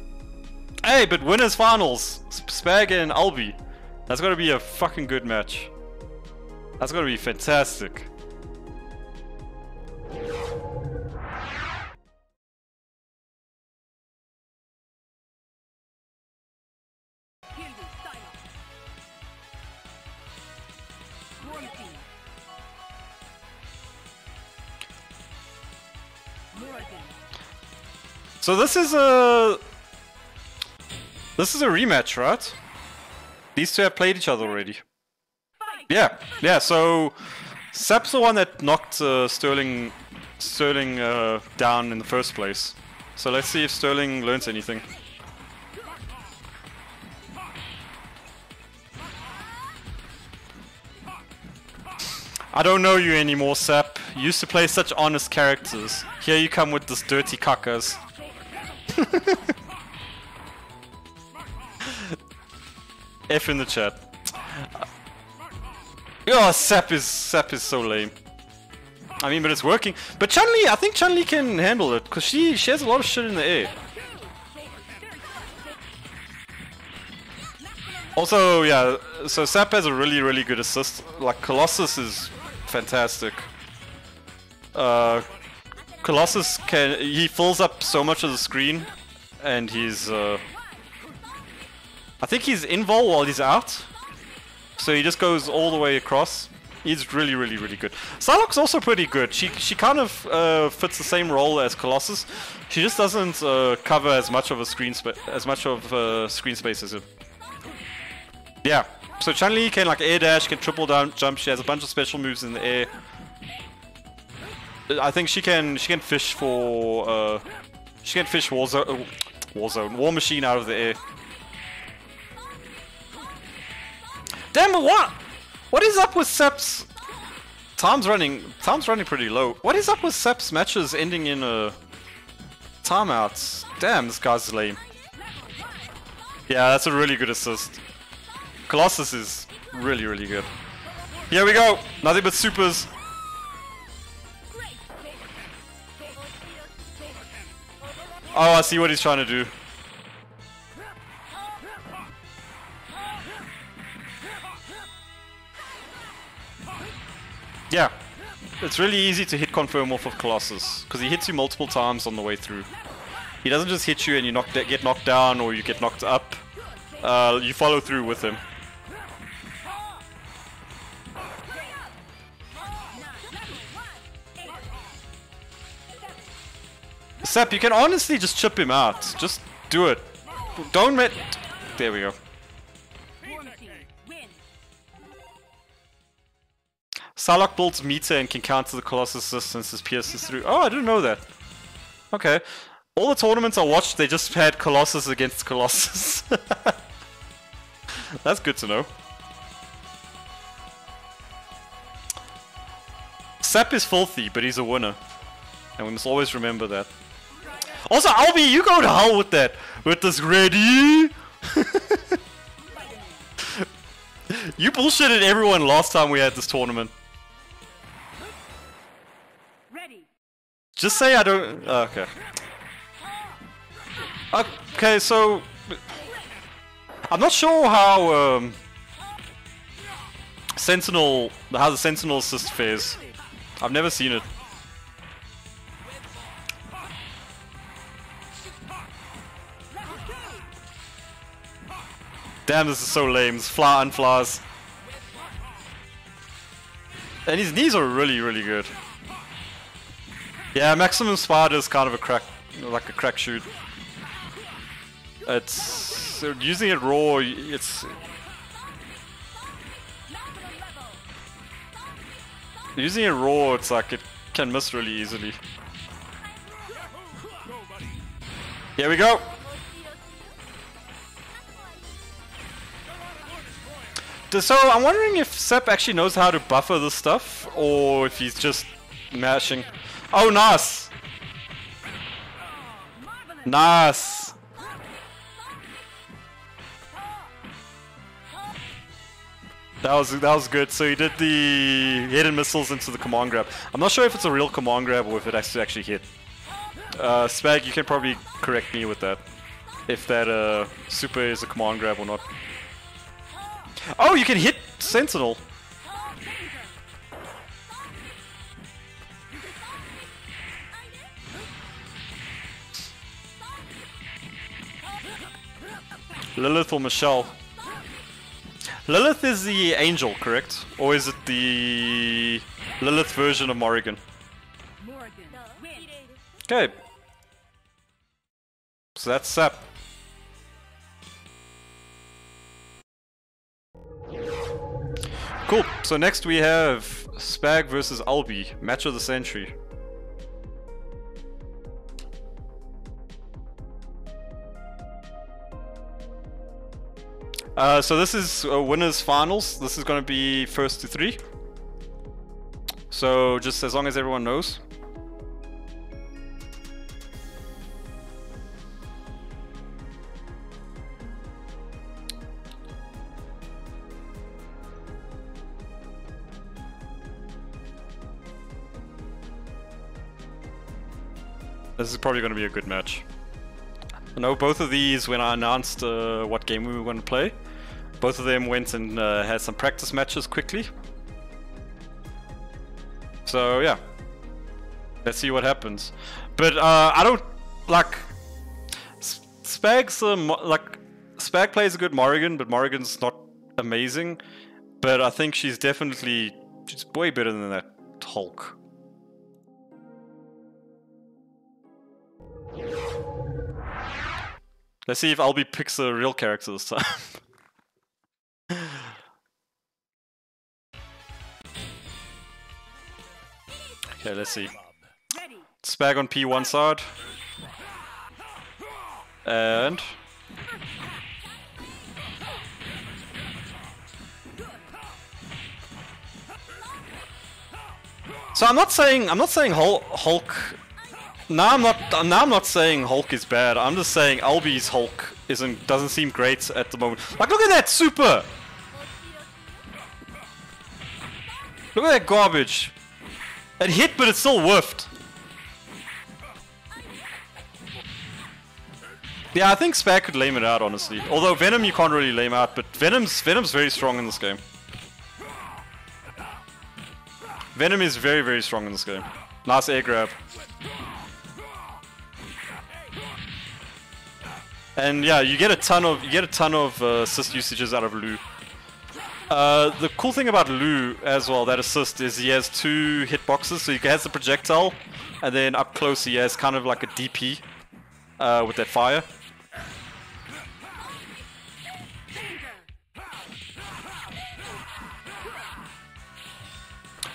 Hey, but winners finals! Sp- Spag and Albi. That's gonna be a fucking good match. That's gonna be fantastic. So this is a this is a rematch, right? These two have played each other already. Yeah, yeah. So Sap's the one that knocked uh, Sterling Sterling uh, down in the first place. So let's see if Sterling learns anything. I don't know you anymore, Sap. You used to play such honest characters. Here you come with this dirty cuckers. F in the chat. Oh, Sap is Sap is so lame. I mean, but it's working. But Chun Li, I think Chun Li can handle it because she she has a lot of shit in the air. Also, yeah. So Sap has a really really good assist. Like Colossus is fantastic. Uh, Colossus can he fills up so much of the screen, and he's uh, I think he's invul while he's out. So he just goes all the way across. He's really, really, really good. Psylocke's also pretty good. She she kind of uh, fits the same role as Colossus. She just doesn't uh, cover as much of a screen as much of uh, screen space as him. Yeah. So Chun Li can like air dash, can triple down jump. She has a bunch of special moves in the air. I think she can she can fish for uh, she can fish Warzone, uh, Warzone, War Machine out of the air. Damn what? What is up with Sep's... Time's running... Time's running pretty low. What is up with Sep's matches ending in uh, timeouts? Damn, this guy's lame. Yeah, that's a really good assist. Colossus is really, really good. Here we go! Nothing but supers. Oh, I see what he's trying to do. Yeah, it's really easy to hit confirm off of Colossus because he hits you multiple times on the way through. He doesn't just hit you and you knock get knocked down or you get knocked up. Uh, you follow through with him. Sap, you can honestly just chip him out. Just do it. Don't let. There we go. Psylocke builds meter and can counter the Colossus since his pierces through. Oh, I didn't know that. Okay. All the tournaments I watched, they just had Colossus against Colossus. That's good to know. Sap is filthy, but he's a winner. And we must always remember that. Also, Albi, you go to hell with that. With this ready. you bullshitted everyone last time we had this tournament. Ready. Just say I don't. oh, okay. Okay, so I'm not sure how um, Sentinel, how the Sentinel assist fares. I've never seen it. Damn, this is so lame. It's fly and flaws. And his knees are really, really good. Yeah, Maximum Spider is kind of a crack, like a crack shoot. It's using it raw. It's using it raw. It's like it can miss really easily. Here we go. So I'm wondering if Sep actually knows how to buffer this stuff, or if he's just mashing. Oh, nice, nice. That was that was good. So he did the hidden missiles into the command grab. I'm not sure if it's a real command grab or if it actually actually hit. Uh, Spag, you can probably correct me with that. If that uh, super is a command grab or not. Oh, you can hit Sentinel. Lilith or Michelle? Lilith is the angel, correct? Or is it the Lilith version of Morrigan? Morgan. Okay. So that's Sep. Cool. So next we have Spag versus Albi, match of the century. Uh, so this is uh, winners finals. This is going to be first to three. So just as long as everyone knows. This is probably going to be a good match. I know both of these, when I announced uh, what game we were going to play, both of them went and uh, had some practice matches quickly. So yeah, let's see what happens. But uh, I don't like Spag's like Spag plays a good Morrigan, but Morrigan's not amazing. But I think she's definitely she's way better than that Hulk. Let's see if Albi picks a real character this time. okay, let's see. Spag on P1 side. And... So I'm not saying I'm not saying Hul- Hulk. Now I'm not now I'm not saying Hulk is bad. I'm just saying Albi's Hulk isn't doesn't seem great at the moment. Like look at that super. Look at that garbage. It hit, but it still whiffed. Yeah, I think Spag could lame it out, honestly. Although Venom you can't really lame out, but Venom's Venom's very strong in this game. Venom is very, very strong in this game. Nice air grab. And yeah, you get a ton of you get a ton of uh, assist usages out of Lou. Uh, the cool thing about Lou as well, that assist, is he has two hitboxes. So he has the projectile, and then up close he has kind of like a DP uh, with that fire.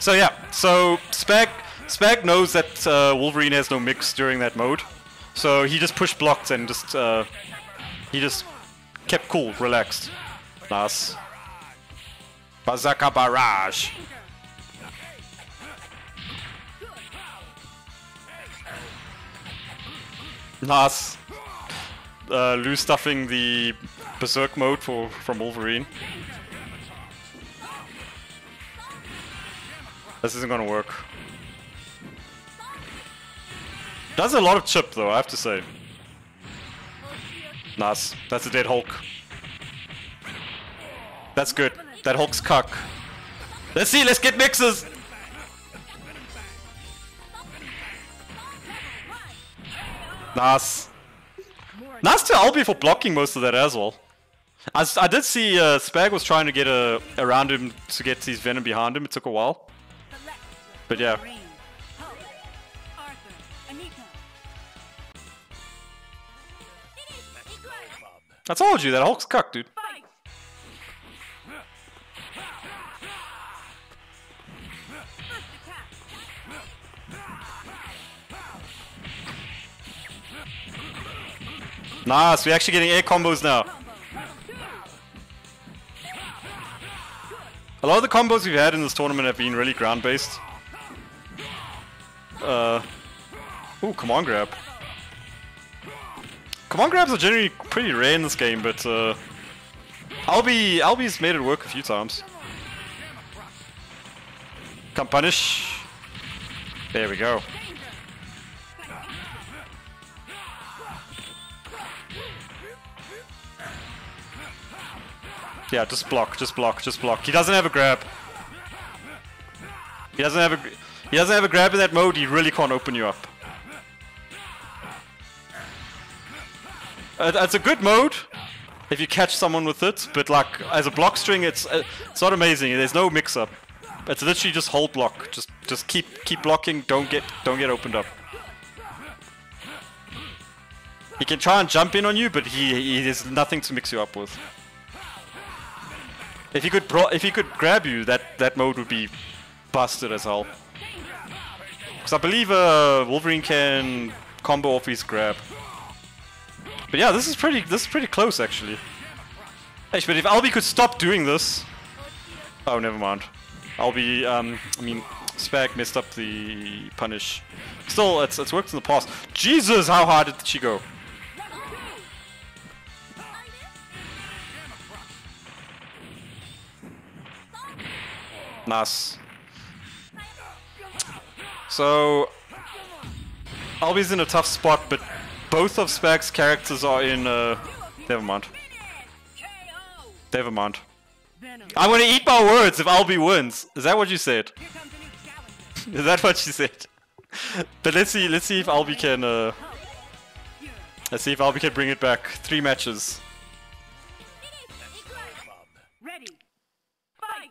So yeah, so Spag Spag knows that uh, Wolverine has no mix during that mode, so he just push blocked and just uh, he just kept cool, relaxed. Nice. Berserker Barrage. Nice. Uh, stuffing the berserk mode for from Wolverine. This isn't gonna work. Does a lot of chip though, I have to say. Nice. That's a dead Hulk. That's good. That Hulk's cock. Let's see, let's get mixes! Nice. Nice to Albi for blocking most of that as well. I, I did see uh, Spag was trying to get uh, around him to get his Venom behind him. It took a while. But yeah. I told you that Hulk's cuck, dude. Nice, we're actually getting air combos now. A lot of the combos we've had in this tournament have been really ground based. Uh, ooh, come on, grab. Come on, grabs are generally pretty rare in this game, but uh, Albi, Albi's made it work a few times. Come punish. There we go. Yeah, just block, just block, just block. He doesn't have a grab. He doesn't have a he doesn't have a grab in that mode. He really can't open you up. It's a good mode if you catch someone with it, but like as a block string, it's uh, it's not amazing. There's no mix-up. It's literally just hold block. Just just keep keep blocking. Don't get don't get opened up. He can try and jump in on you, but he, he there's nothing to mix you up with. If he could if he could grab you, that that mode would be busted as hell. Because I believe uh, Wolverine can combo off his grab. But yeah, this is pretty this is pretty close actually. Hey, but if Albi could stop doing this, oh never mind. Albi, um, I mean, Spag messed up the punish. Still, it's it's worked in the past. Jesus, how hard did she go? Nice. So, Albi's in a tough spot, but both of Spag's characters are in. Uh, never mind. Never mind. I'm gonna eat my words if Albi wins. Is that what you said? Here comes a new challenger. Is that what you said? but let's see. Let's see if Albi can. Uh, let's see if Albi can bring it back. Three matches.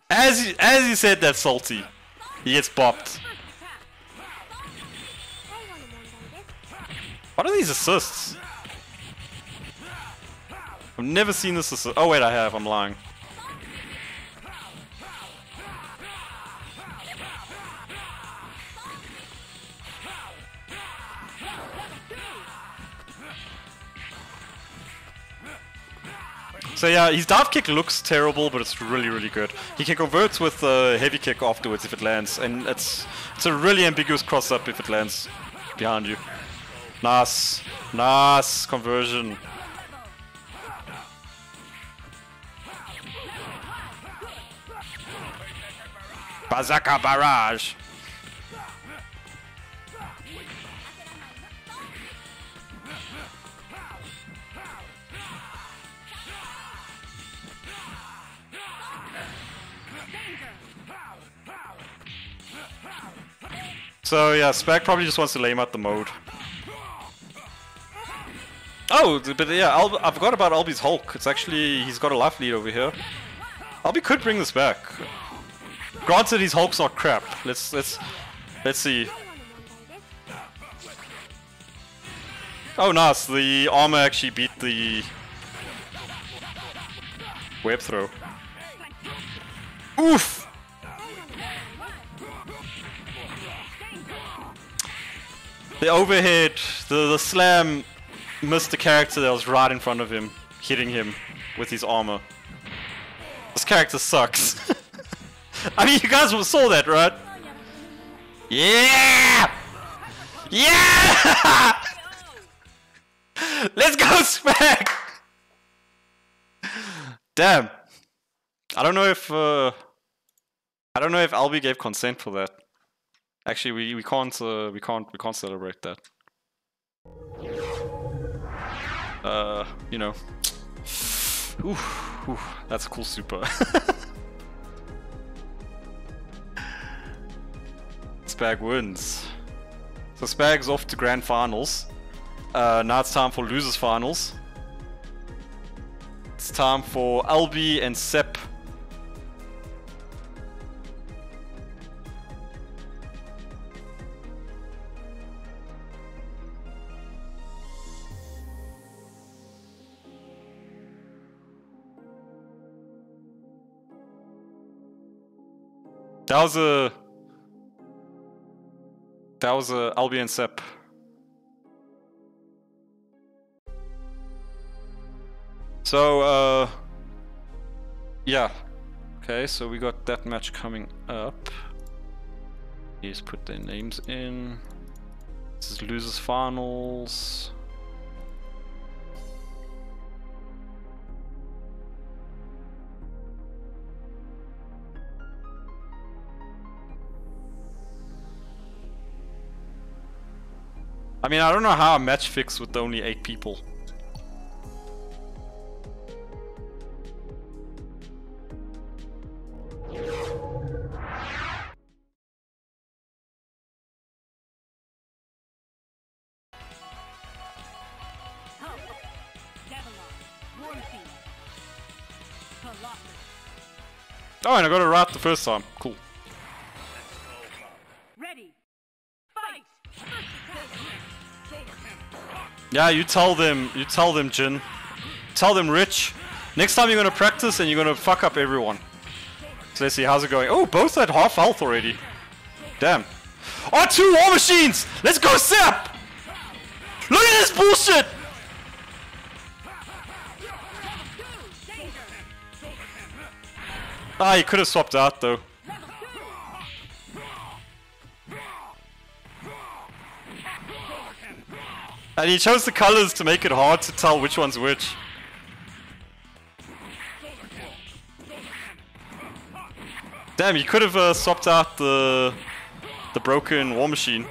As he, as he said that salty, he gets bopped. What are these assists? I've never seen this assist. Oh wait, I have. I'm lying. So yeah, his dive kick looks terrible, but it's really, really good. He can convert with a heavy kick afterwards if it lands, and it's it's a really ambiguous cross up if it lands behind you. Nice, nice conversion. Berserker Barrage. So yeah, Spec probably just wants to lame out the mode. Oh, but yeah, Al- I forgot about Albi's Hulk. It's actually he's got a life lead over here. Albi could bring this back. Granted, his Hulk's not crap. Let's let's let's see. Oh, nice. The armor actually beat the web throw. Oof. The overhead, the, the slam missed the character that was right in front of him, hitting him with his armor. This character sucks. I mean, you guys saw that, right? Yeah! Yeah! Let's go, Spag! Damn. I don't know if uh, I don't know if Albi gave consent for that. Actually, we we can't uh, we can't we can't celebrate that. Uh, you know. That's a cool super. Spag wins. So Spag's off to grand finals. Uh, now it's time for losers finals. It's time for Albi and Sep. That was a. That was a Albion Sep. So, uh. Yeah. Okay, so we got that match coming up. Please put their names in. This is losers finals. I mean, I don't know how a match fix with only eight people. Oh, and I got it right the first time. Cool. Yeah, you tell them, you tell them, Jin. Tell them, Rich. Next time you're gonna practice and you're gonna fuck up everyone. So let's see, how's it going? Oh, both at half health already. Damn. Oh, two war machines! Let's go, Sep! Look at this bullshit! Ah, he could have swapped out though. And he chose the colors to make it hard to tell which one's which. Damn, he could have uh, swapped out the the broken war machine.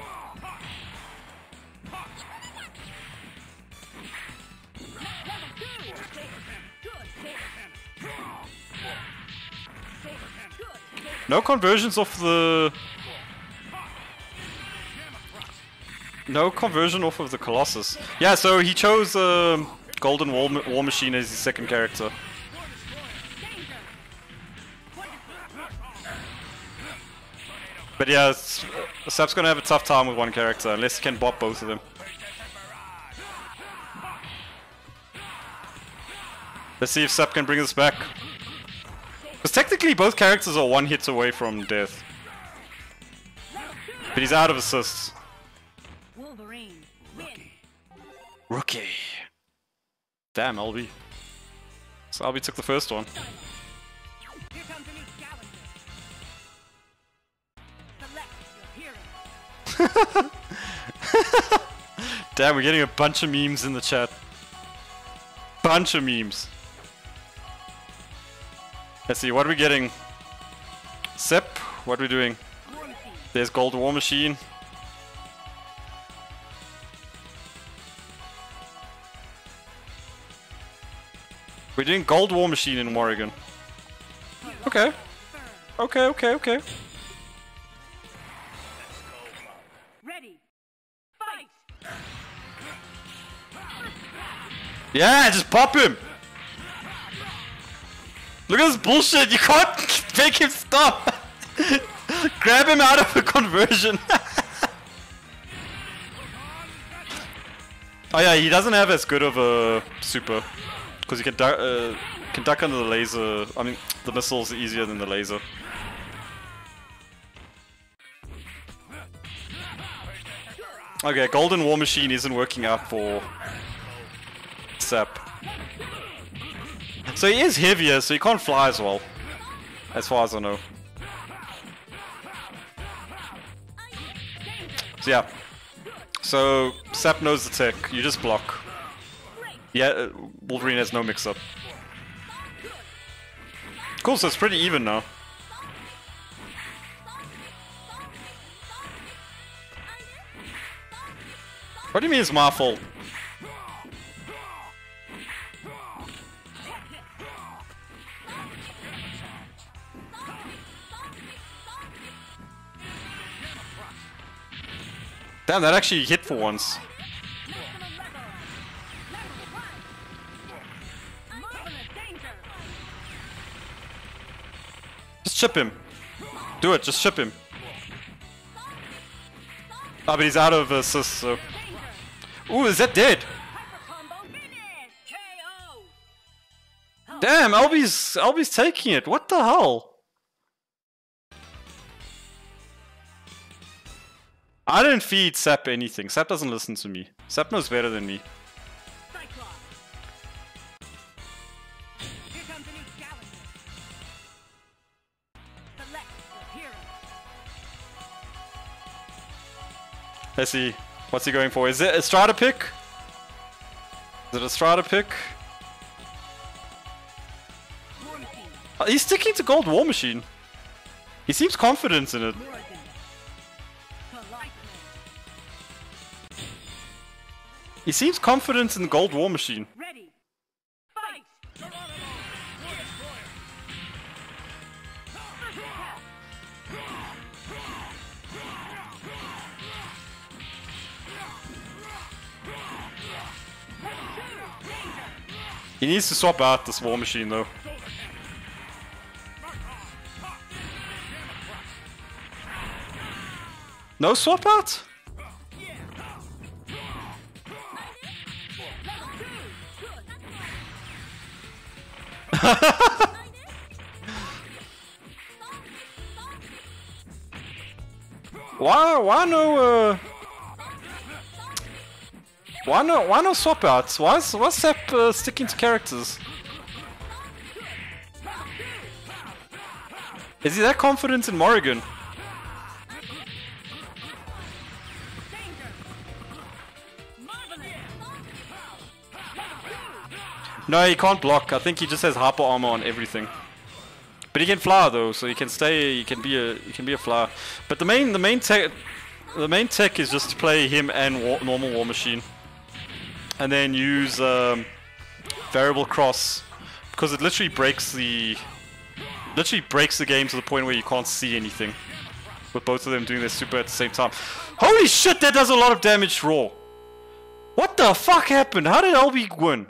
No conversions of the No conversion off of the Colossus. Yeah, so he chose um, Golden War, War Machine as his second character. But yeah, Sep's gonna have a tough time with one character unless he can bop both of them. Let's see if Sep can bring us back. Because technically both characters are one hit away from death. But he's out of assists. Rookie. Damn, LB. So LB took the first one. Damn, we're getting a bunch of memes in the chat. Bunch of memes. Let's see, what are we getting? Sep, what are we doing? There's Gold War Machine. We're doing Gold War Machine in Morrigan. Okay. Okay, okay, okay. Ready. Fight. Yeah, just pop him! Look at this bullshit, you can't make him stop! Grab him out of the conversion! oh yeah, he doesn't have as good of a super. Because you can, duck, uh, can duck under the laser. I mean, the missile's easier than the laser. Okay, Golden War Machine isn't working out for Sep. So he is heavier, so he can't fly as well. As far as I know. So yeah. So Sep knows the tech, you just block. Yeah, uh, Wolverine has no mix-up. Cool, so it's pretty even now. What do you mean it's my fault? Damn, that actually hit for once. ship him. Do it, just ship him. Ah, oh, but he's out of assist, so... Ooh, is that dead? Damn, Albie's, Albie's taking it. What the hell? I didn't feed Sap anything. Sap doesn't listen to me. Sap knows better than me. Let's see. What's he going for? Is it a Strider pick? Is it a Strider pick? Uh, he's sticking to Gold War Machine. He seems confident in it. He seems confident in the Gold War Machine. Ready. Fight. He needs to swap out this War Machine though. No swap out? Why? Why no? Uh, why no? Why no swap? Why what's Sep uh, sticking to characters? Is he that confident in Morrigan? No, he can't block. I think he just has hyper armor on everything. But he can fly though, so he can stay. He can be a. He can be a flyer. But the main, the main tech, the main tech is just to play him and war, normal War Machine, and then use um, variable cross because it literally breaks the, literally breaks the game to the point where you can't see anything. With both of them doing their super at the same time. Holy shit! That does a lot of damage raw. What the fuck happened? How did LB win?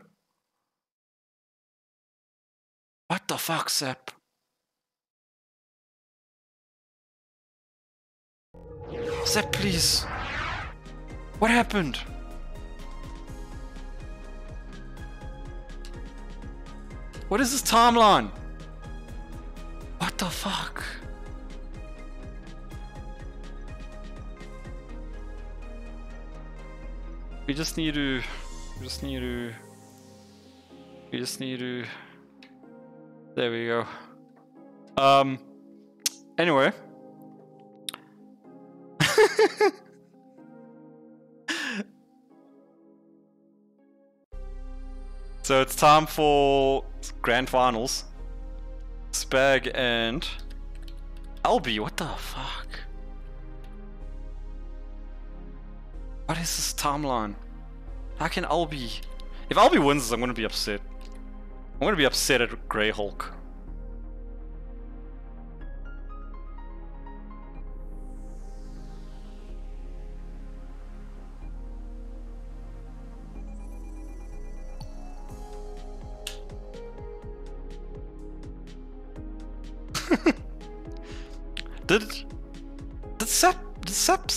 What the fuck, Sep? Sep, please. What happened? What is this timeline? What the fuck? We just need to. We just need to. We just need to. There we go. Um. Anyway. so it's time for grand finals. Spag and Albi. What the fuck? What is this timeline? How can Albi? If Albi wins this, I'm gonna be upset. I'm gonna be upset at Grey Hulk.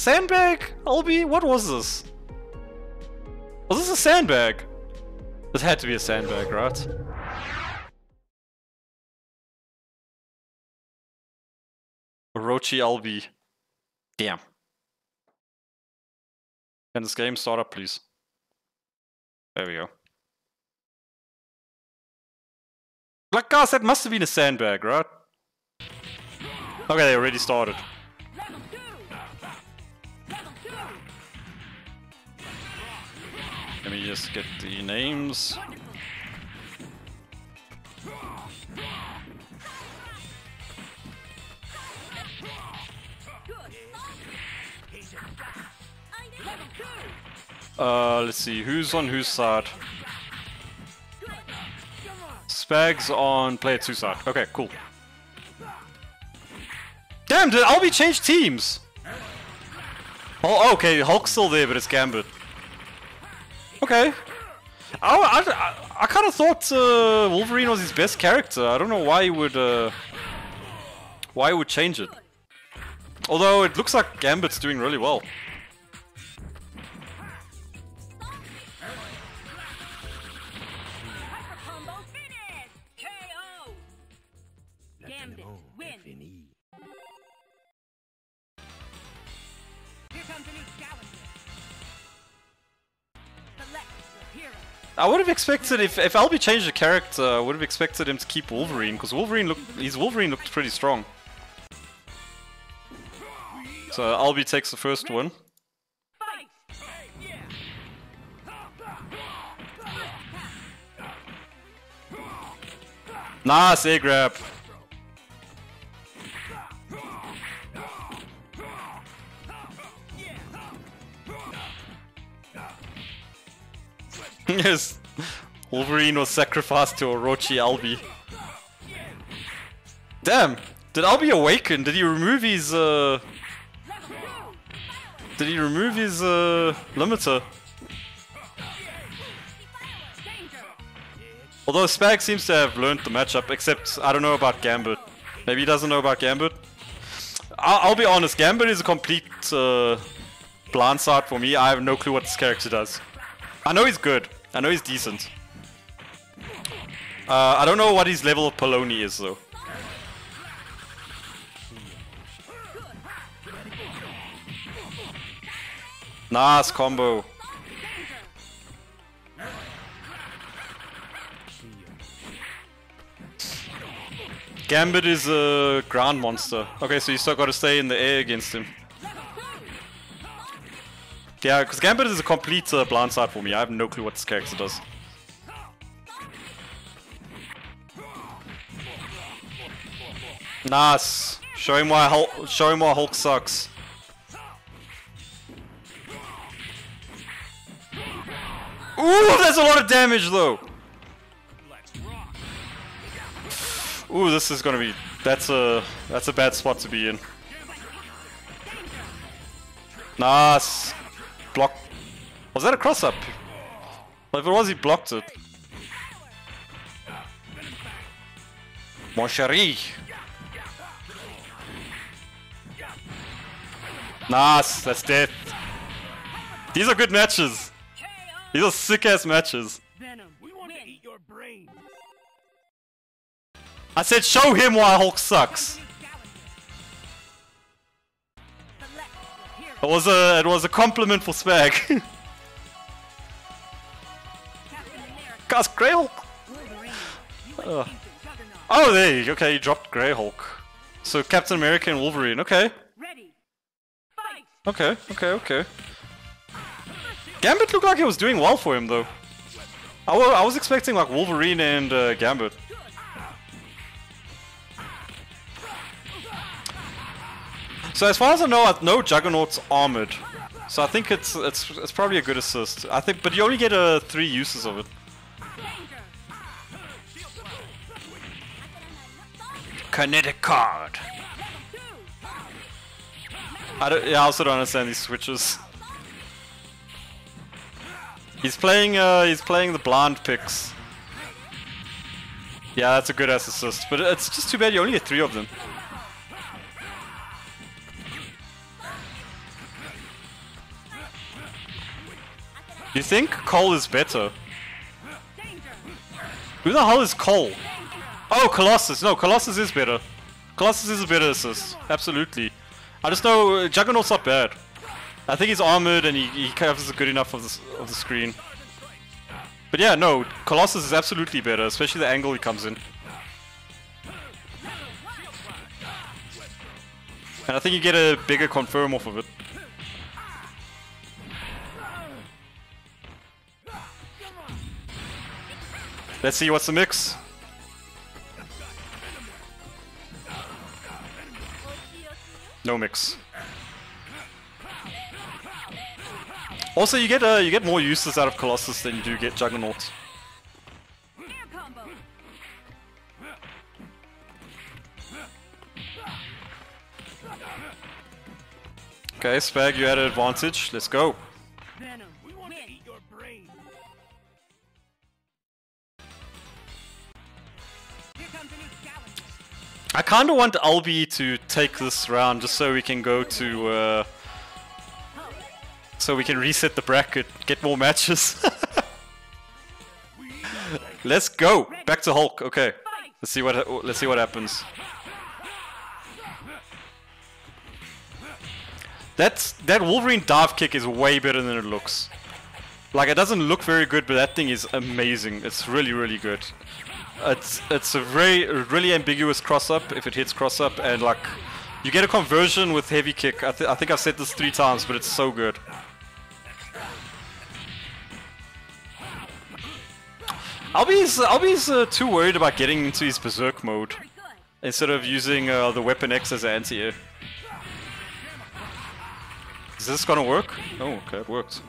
Sandbag Albi? What was this? Was this a sandbag? This had to be a sandbag, right? Orochi Albi. Damn. Can this game start up, please? There we go. Like, guys, that must have been a sandbag, right? Okay, they already started. Let me just get the names. Uh, let's see, who's on whose side? Spags on player 2 side. Okay, cool. Damn, did Albi change teams? Oh, okay, Hulk's still there, but it's Gambit. Okay. I, I, I, kind of thought uh, Wolverine was his best character. I don't know why he would uh, why he would change it. Although it looks like Gambit's doing really well. I would have expected if if Albie changed the character, I would have expected him to keep Wolverine because Wolverine looked his Wolverine looked pretty strong. So Albie takes the first one. Nice air grab. yes, Wolverine was sacrificed to Orochi Albi. Damn, did Albi awaken? Did he remove his uh? Did he remove his uh limiter? Although Spag seems to have learned the matchup, except I don't know about Gambit. Maybe he doesn't know about Gambit. I'll, I'll be honest, Gambit is a complete uh, blind side for me. I have no clue what this character does. I know he's good. I know he's decent. Uh, I don't know what his level of Poloni is though. Nice combo. Gambit is a ground monster. Okay, so you still gotta stay in the air against him. Yeah, because Gambit is a complete uh, blind side for me. I have no clue what this character does. Nice. Show him why Hulk. Show him why Hulk sucks. Ooh, that's a lot of damage though. Ooh, this is gonna be. That's a that's a bad spot to be in. Nice. Block. Was that a cross up? Well, if it was, he blocked it. Mon chéri. Nice, that's death. These are good matches. These are sick ass matches. Venom! We want to eat your brain. I said show him why Hulk sucks. It was a it was a compliment for Spag. Captain America. Guys, Grey Hulk. Wolverine. You Ugh. defeated Juggernaut. Oh, there you go. Okay, you dropped Grey Hulk. So Captain America and Wolverine. Okay, okay, okay, okay. Gambit looked like he was doing well for him though. I wa- I was expecting like Wolverine and uh, Gambit. So as far as I know, I know Juggernaut's armored. So I think it's it's it's probably a good assist. I think, but you only get uh, three uses of it. Kinetic card. I don't, yeah, I also don't understand these switches. He's playing uh he's playing the blind picks. Yeah, that's a good ass assist, but it's just too bad you only get three of them. You think Cole is better? Who the hell is Cole? Oh, Colossus. No, Colossus is better. Colossus is a better assist. Absolutely. I just know uh, Juggernaut's not bad. I think he's armored and he, he covers good enough of the, of the screen. But yeah, no, Colossus is absolutely better, especially the angle he comes in. And I think you get a bigger confirm off of it. Let's see what's the mix. No mix. Also, you get uh, you get more uses out of Colossus than you do get Juggernaut. Okay, Spag, you had an advantage. Let's go. I kind of want Albi to take this round just so we can go to, uh, so we can reset the bracket, get more matches. Let's go. Back to Hulk. Okay. Let's see what let's see what happens. That's that Wolverine dive kick is way better than it looks. Like it doesn't look very good, but that thing is amazing. It's really, really good. It's it's a very really ambiguous cross up if it hits cross up, and like you get a conversion with heavy kick. I, th I think I've said this three times, but it's so good. Albie's Albie's uh, too worried about getting into his berserk mode instead of using uh, the weapon X as an anti-air. Is this gonna work? Oh, okay, it worked.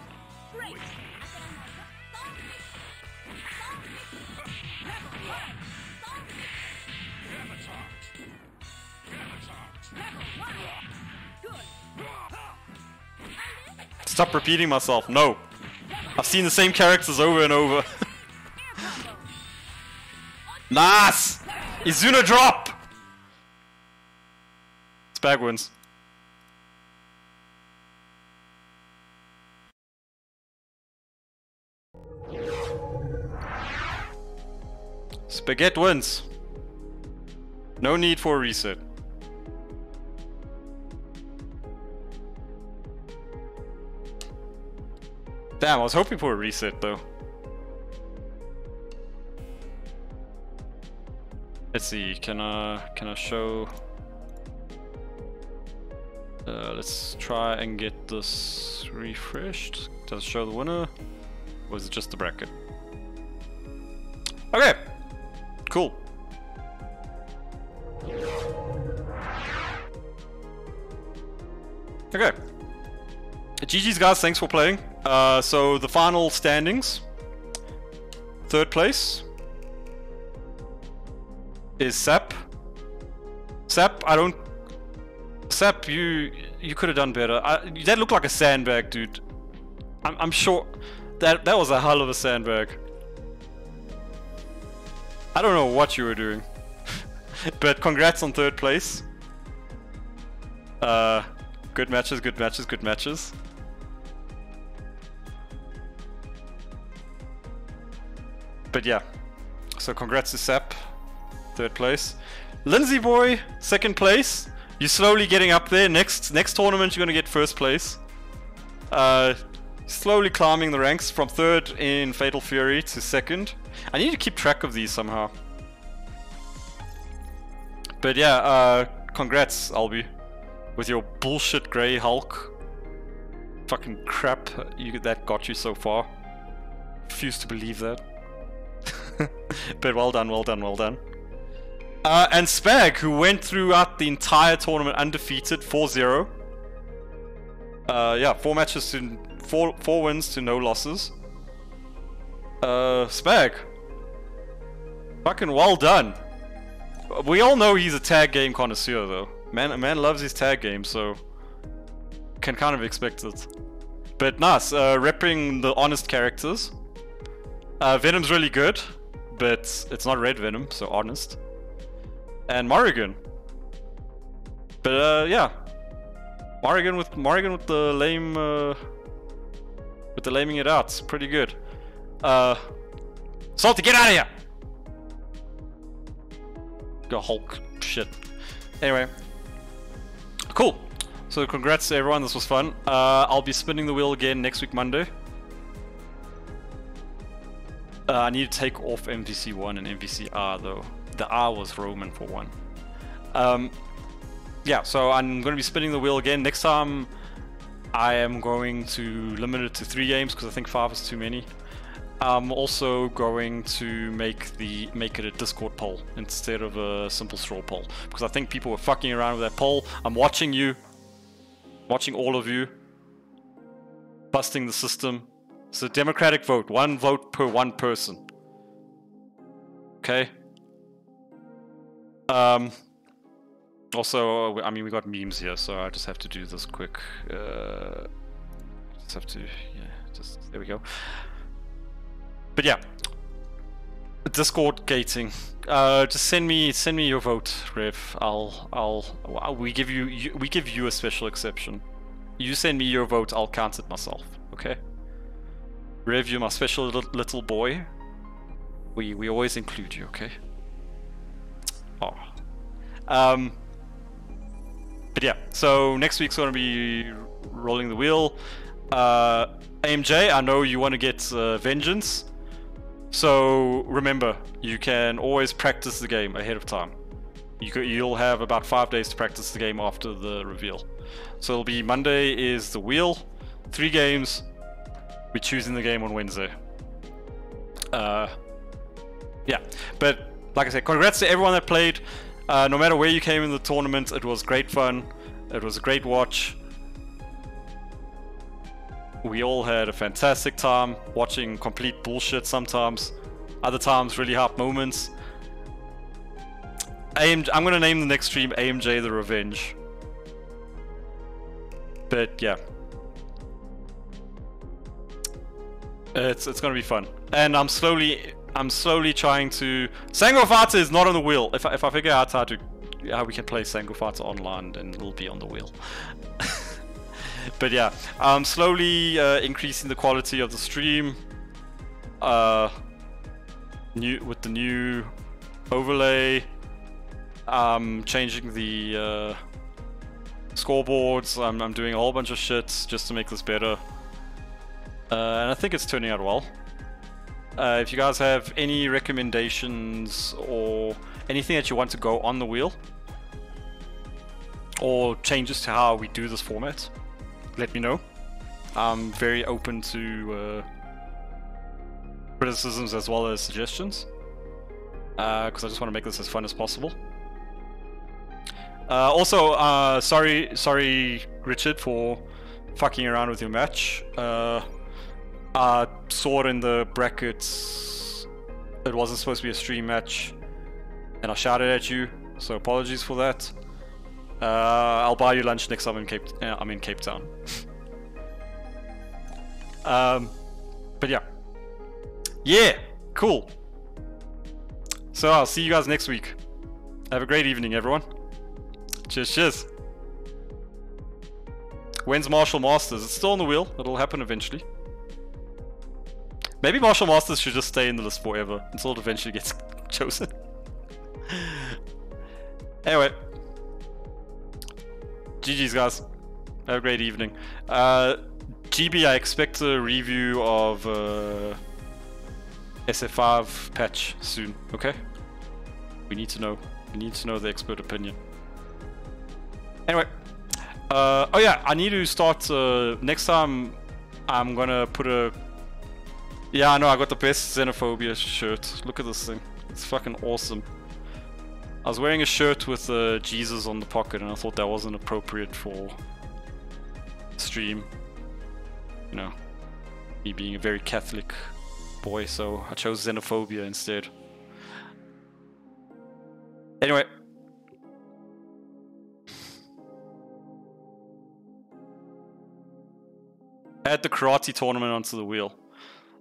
Stop repeating myself. No. I've seen the same characters over and over. nice! Izuna drop! Spag wins. Spaghetti wins. No need for a reset. Damn, I was hoping for a reset though. Let's see, can I can I show uh, let's try and get this refreshed. Does it show the winner? Or is it just the bracket? Okay. Cool. Okay. GG's guys, thanks for playing. Uh, so the final standings. Third place is Sap. Sap, I don't. Sap, you you could have done better. I, that looked like a sandbag, dude. I'm, I'm sure that that was a hell of a sandbag. I don't know what you were doing, but congrats on third place. Uh, good matches, good matches, good matches. But yeah, so congrats to Sap, third place. Lindsay boy, second place. You're slowly getting up there. Next next tournament, you're gonna get first place. Uh, slowly climbing the ranks from third in Fatal Fury to second. I need to keep track of these somehow. But yeah, uh, congrats, Albi, with your bullshit Grey Hulk. Fucking crap you, that got you so far. Refuse to believe that. but well done, well done, well done. Uh, and Spag, who went throughout the entire tournament undefeated, 4-0. Uh, yeah, four matches to four four wins to no losses. Uh, Spag, fucking well done. We all know he's a tag game connoisseur, though. Man, man loves his tag game, so can kind of expect it. But nice, uh, repping the honest characters. Uh, Venom's really good, but it's not Red Venom, so honest. And Morrigan. But uh, yeah, Morrigan with Morrigan with the lame, uh, with the laming it out, pretty good. Uh, Salty, get out of here! Go Hulk shit. Anyway, cool. So congrats to everyone. This was fun. Uh, I'll be spinning the wheel again next week Monday. Uh, I need to take off MVC one and MVC R though. The R was Roman for one. Um, yeah, so I'm going to be spinning the wheel again. Next time, I am going to limit it to three games because I think five is too many. I'm also going to make the make it a Discord poll instead of a simple straw poll because I think people were fucking around with that poll. I'm watching you, watching all of you, busting the system. It's a democratic vote, one vote per one person. Okay. Um. Also, I mean, we got memes here, so I just have to do this quick. Uh, just have to, yeah, just there we go. But yeah, Discord gating. Uh, just send me send me your vote, Rev. I'll I'll we give you, you we give you a special exception. You send me your vote, I'll count it myself. Okay. Rev, you're my special little, boy. We we always include you. Okay. Oh. Um. But yeah, so next week's gonna be rolling the wheel. Uh, AMJ, I know you want to get uh, vengeance. So remember, you can always practice the game ahead of time. You could, you'll have about five days to practice the game after the reveal. So it'll be Monday is the wheel, three games. We're choosing the game on Wednesday. Uh, yeah, but like I said, congrats to everyone that played. Uh, no matter where you came in the tournament, it was great fun. It was a great watch. We all had a fantastic time watching complete bullshit sometimes. Other times, really hot moments. AM I'm gonna name the next stream AMJ the Revenge. But yeah. It's it's gonna be fun. And I'm slowly I'm slowly trying to Sangofata is not on the wheel. If I, if I figure out how to how we can play Sangofata online then it'll be on the wheel. but yeah, I'm slowly uh, increasing the quality of the stream. Uh, new with the new overlay. I'm changing the uh, scoreboards. I'm, I'm doing a whole bunch of shit just to make this better. Uh, and I think it's turning out well. Uh, if you guys have any recommendations or anything that you want to go on the wheel, or changes to how we do this format, let me know. I'm very open to uh, criticisms as well as suggestions, because I just want to make this as fun as possible. Uh, also, uh, sorry, sorry, Richard, for fucking around with your match. Uh, I saw it in the brackets. It wasn't supposed to be a stream match, and I shouted at you. So apologies for that. Uh, I'll buy you lunch next time I'm in Cape. Uh, I'm in Cape Town. um, but yeah, yeah, cool. So I'll see you guys next week. Have a great evening, everyone. Cheers, cheers. When's Martial Masters? It's still on the wheel. It'll happen eventually. Maybe Martial Masters should just stay in the list forever until it eventually gets chosen. anyway. GG's guys. Have a great evening. Uh, GB, I expect a review of uh, SF5 patch soon, okay? We need to know. We need to know the expert opinion. Anyway. Uh, oh yeah, I need to start, uh, next time I'm gonna put a... Yeah, I know, I got the best Xenophobia shirt. Look at this thing. It's fucking awesome. I was wearing a shirt with uh, Jesus on the pocket and I thought that wasn't appropriate for stream. You know, me being a very Catholic boy, so I chose Xenophobia instead. Anyway. Add the karate tournament onto the wheel.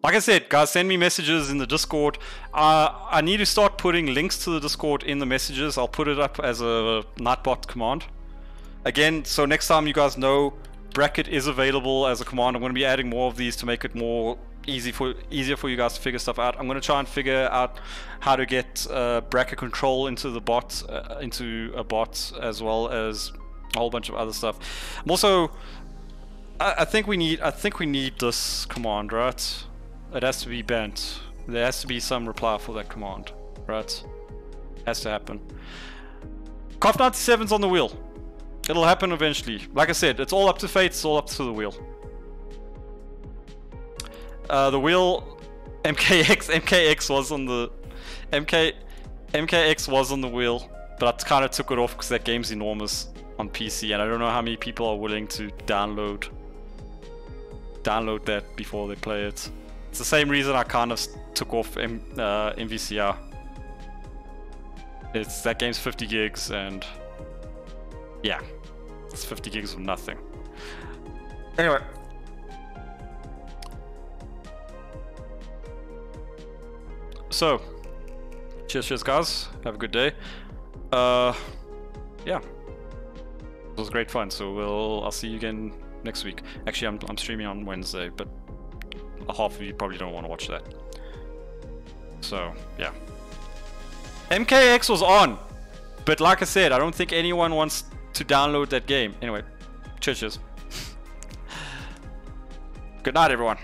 Like I said, guys, send me messages in the Discord. Uh, I need to start putting links to the Discord in the messages. I'll put it up as a Nightbot command. Again, so next time you guys know, bracket is available as a command. I'm going to be adding more of these to make it more easy for easier for you guys to figure stuff out. I'm going to try and figure out how to get uh, bracket control into the bot, uh, into a bot, as well as a whole bunch of other stuff. I'm also, I, I think we need, I think we need this command, right? It has to be bent. There has to be some reply for that command, right? Has to happen. KOF 97's on the wheel. It'll happen eventually. Like I said, it's all up to fate, it's all up to the wheel. Uh, the wheel MKX MKX was on the MK MKX was on the wheel, but I kind of took it off because that game's enormous on PC, and I don't know how many people are willing to download download that before they play it. It's the same reason I kind of took off M uh, MVCR. It's that game's 50 gigs, and yeah, it's 50 gigs of nothing. Anyway. So, cheers, cheers, guys. Have a good day. Uh, yeah, it was great fun. So we'll I'll see you again next week. Actually, I'm I'm streaming on Wednesday, but half of you probably don't want to watch that. So yeah, MKX was on, but like I said, I don't think anyone wants to download that game. Anyway, cheers. Good night, everyone.